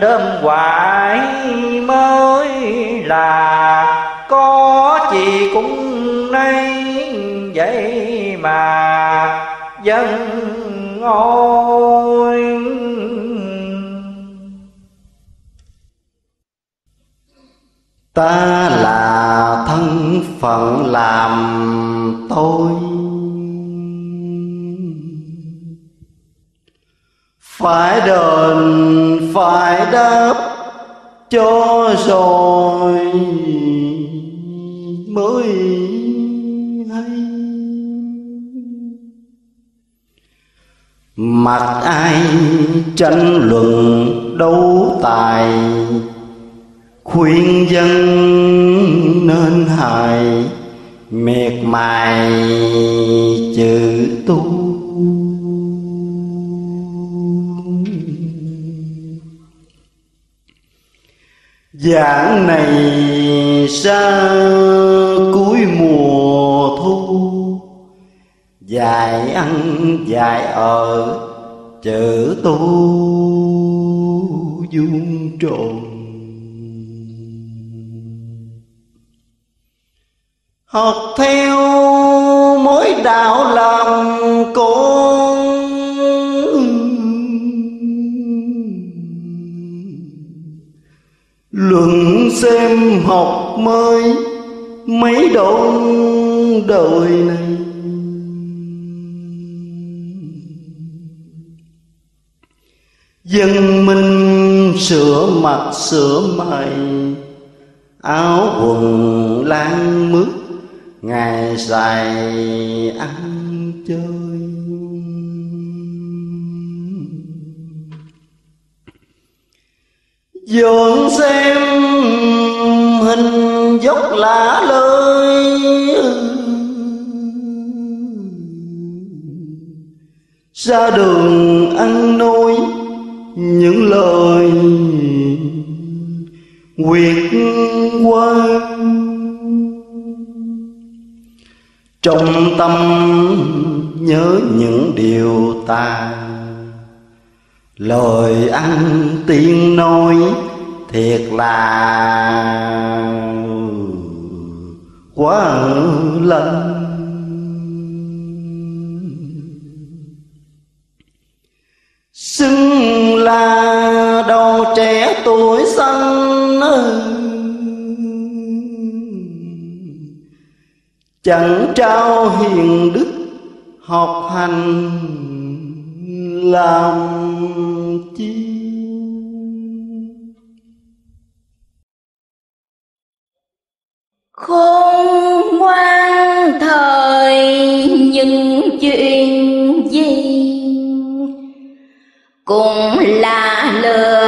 đơm hoài mới là có gì cũng nay vậy mà dân ôi ta là thân phận làm tôi phải đền, phải đáp cho rồi. Mới hay. Mặc ai tranh luận đấu tài, khuyên dân nên hài, miệt mài chữ tu. Giảng này xa cuối mùa thu. Dài ăn, dài ở chữ tu dung trồn Học theo mối đạo làm con Luận xem học mới mấy độ đời này. Dân minh sửa mặt sửa mày, Áo quần lan mướt, Ngày dài ăn dọn xem hình dốc lạ lơi. Ra đường ăn nói những lời quyệt quan trong tâm nhớ những điều ta lời ăn tiếng nói thiệt là quá lớn xưng là đầu trẻ tuổi xanh chẳng trao hiền đức học hành làm. Khôn ngoan thời những chuyện gì? Cũng là lời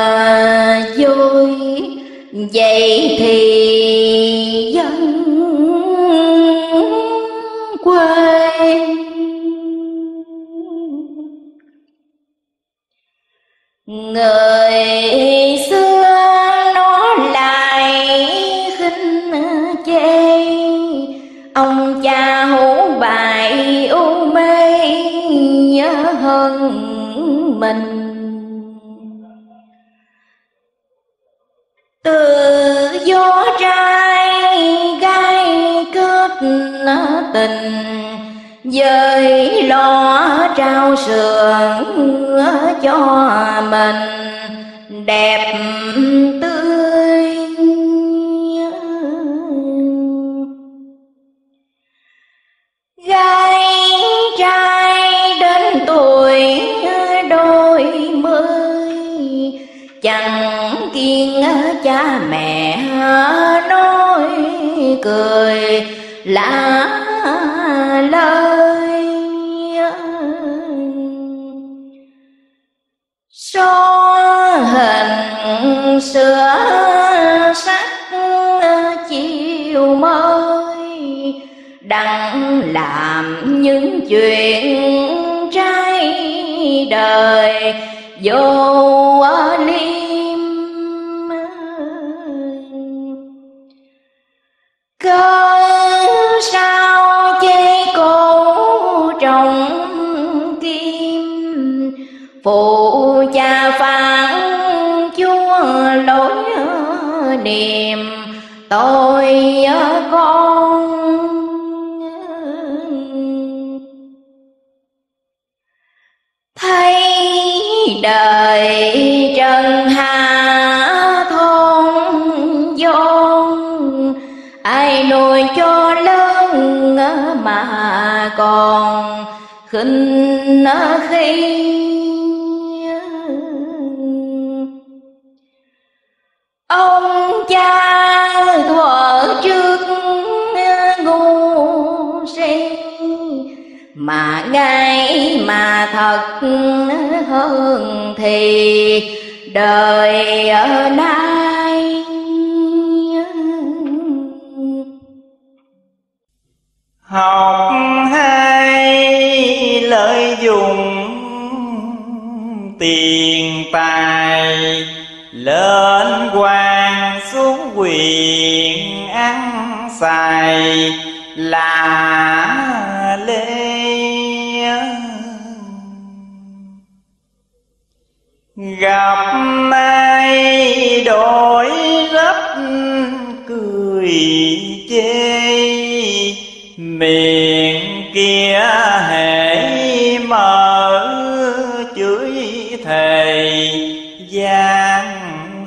thầy thề gian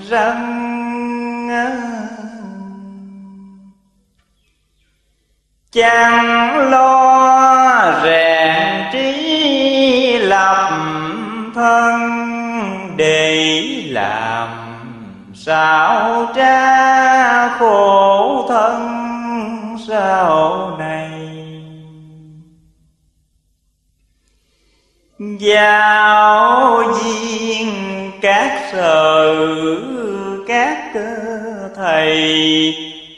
răng chẳng lo rèn trí lập thân để làm sao tra khổ thân sau này. Giao các sở các thầy,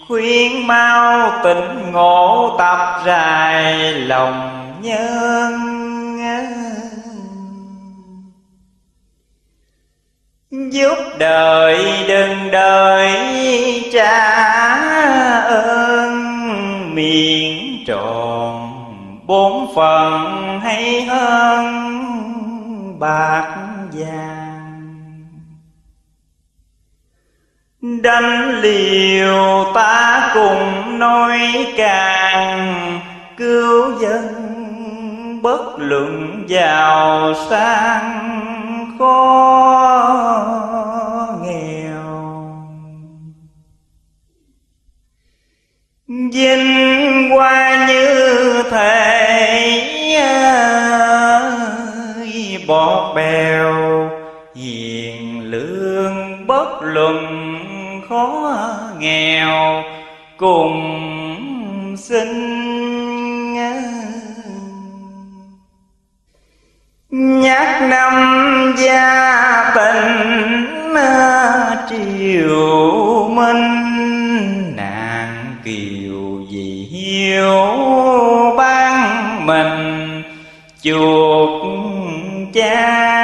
khuyên mau tỉnh ngộ tập rài lòng nhân. Giúp đời đừng đợi trả ơn, miệng tròn bốn phần hay hơn bạc vàng. Đánh liều ta cùng nói càng, cứu dân bất luận giàu sang khó nghèo. Vinh qua như thể bọt bèo, hiền lương bất luận khó nghèo cùng sinh. Nhắc năm gia tình triều minh. Nàng kiều gì hiếu ban mình chuột cha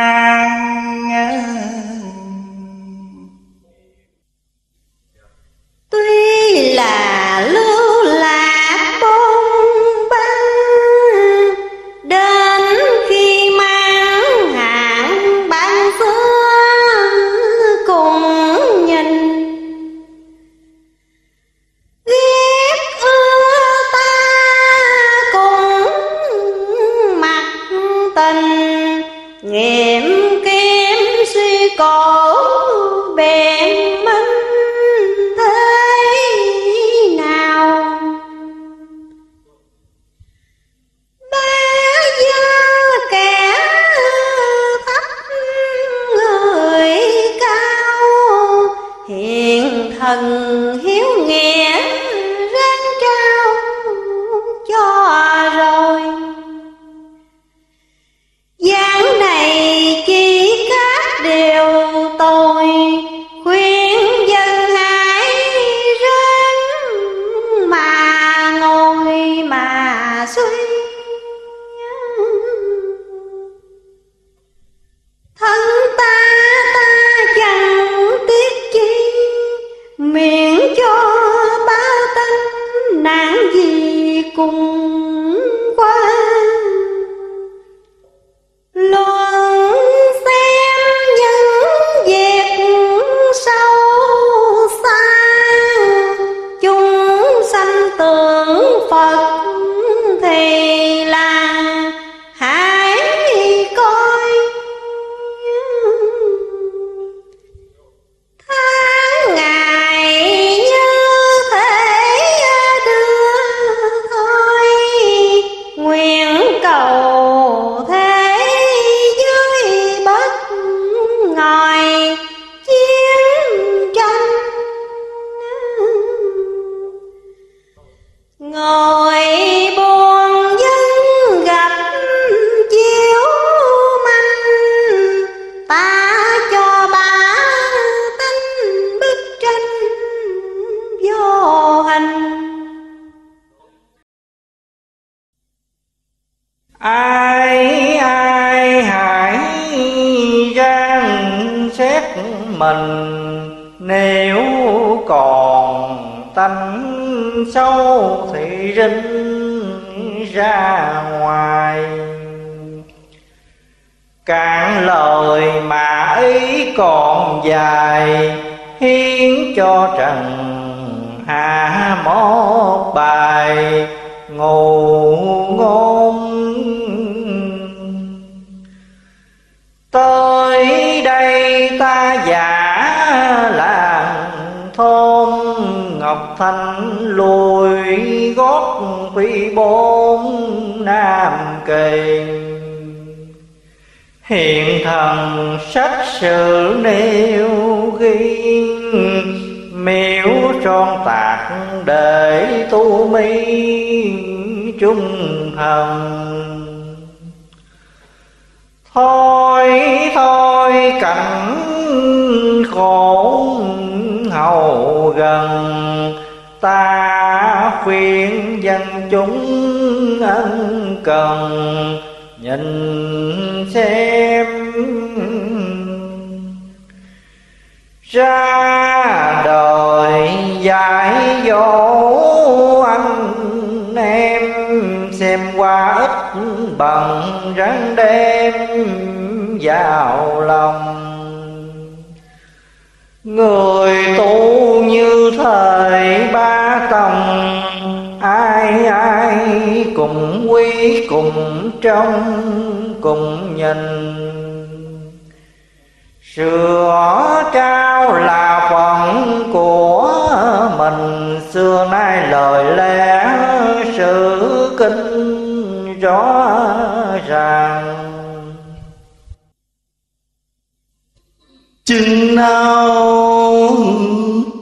chừng nào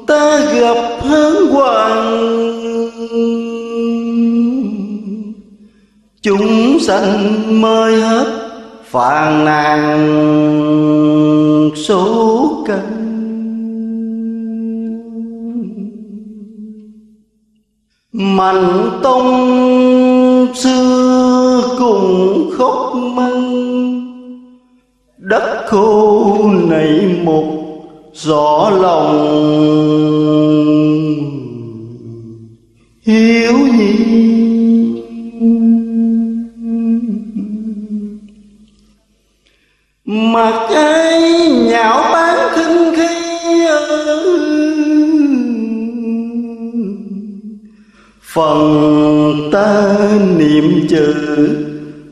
ta gặp hán hoàng, chúng sanh mới hết phàn nàn số cân mạnh tông xưa cùng khóc măng. Đất khô nảy một rõ lòng. Hiếu nhi. Mặt cái nhạo phần ta niệm chữ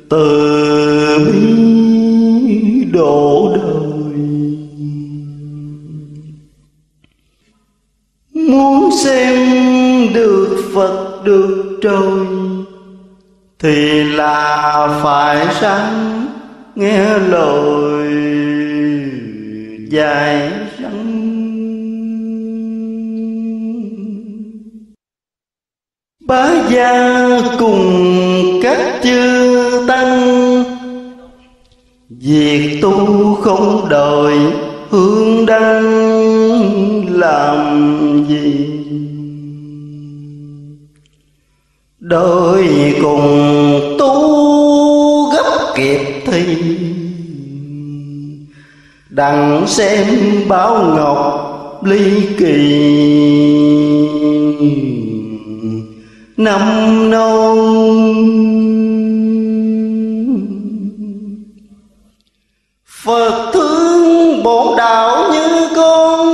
từ bi độ đời. Muốn xem được phật được trời thì là phải sáng nghe lời dạy bá gia cùng các chư tăng. Việc tu không đợi hương đăng làm gì? Đời cùng tu gấp kịp thì đặng xem báo ngọc ly kỳ năm nông Phật thương bổn đạo như con.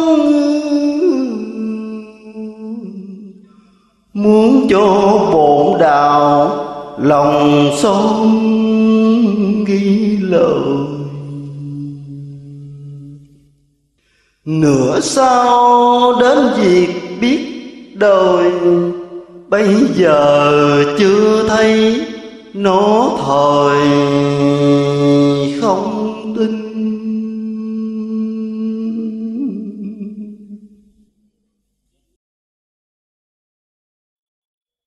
Muốn cho bổn đạo lòng son ghi lời. Nửa sau đến việc biết đời. Bây giờ chưa thấy nó thời không tin.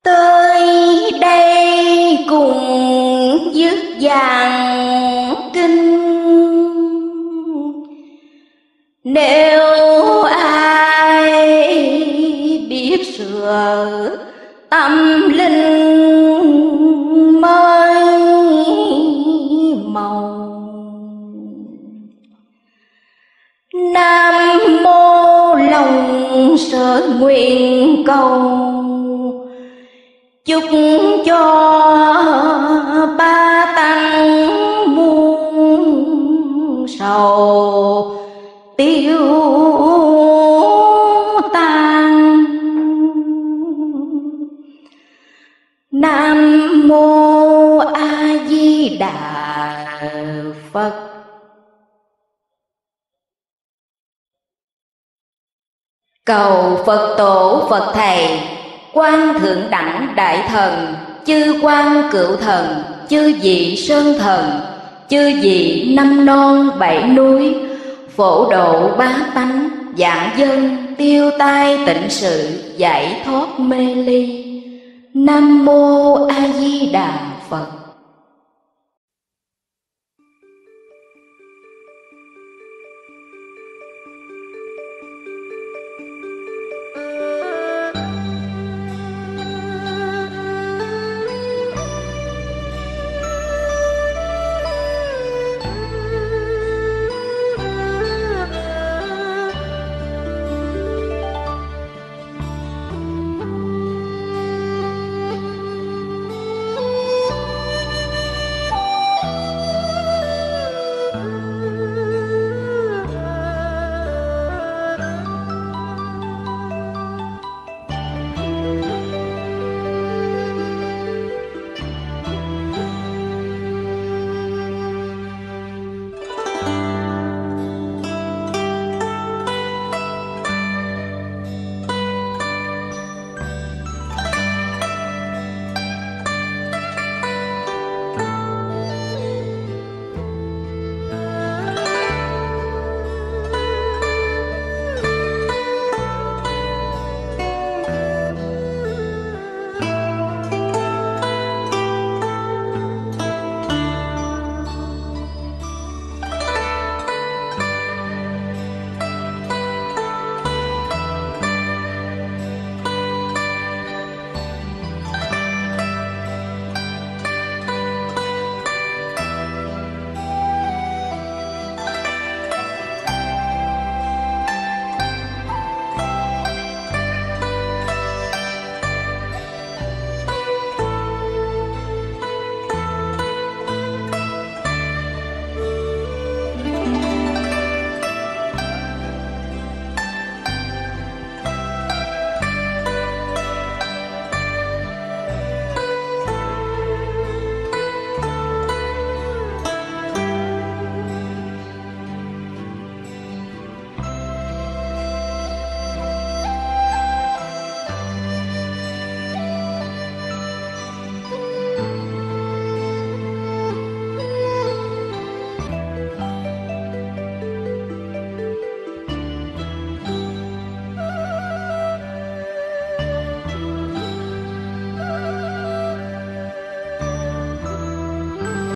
Tới đây cùng dứt vàng kinh. Nếu ai biết sửa tâm linh mới màu. Nam mô lòng sở nguyện cầu. Chúc cho ba tăng buông sầu. Cầu phật tổ phật thầy, quan thượng đẳng đại thần, chư quan cựu thần, chư vị sơn thần, chư vị năm non bảy núi, phổ độ bá tánh dạng dân, tiêu tai tịnh sự, giải thoát mê ly. Nam mô a di đà phật.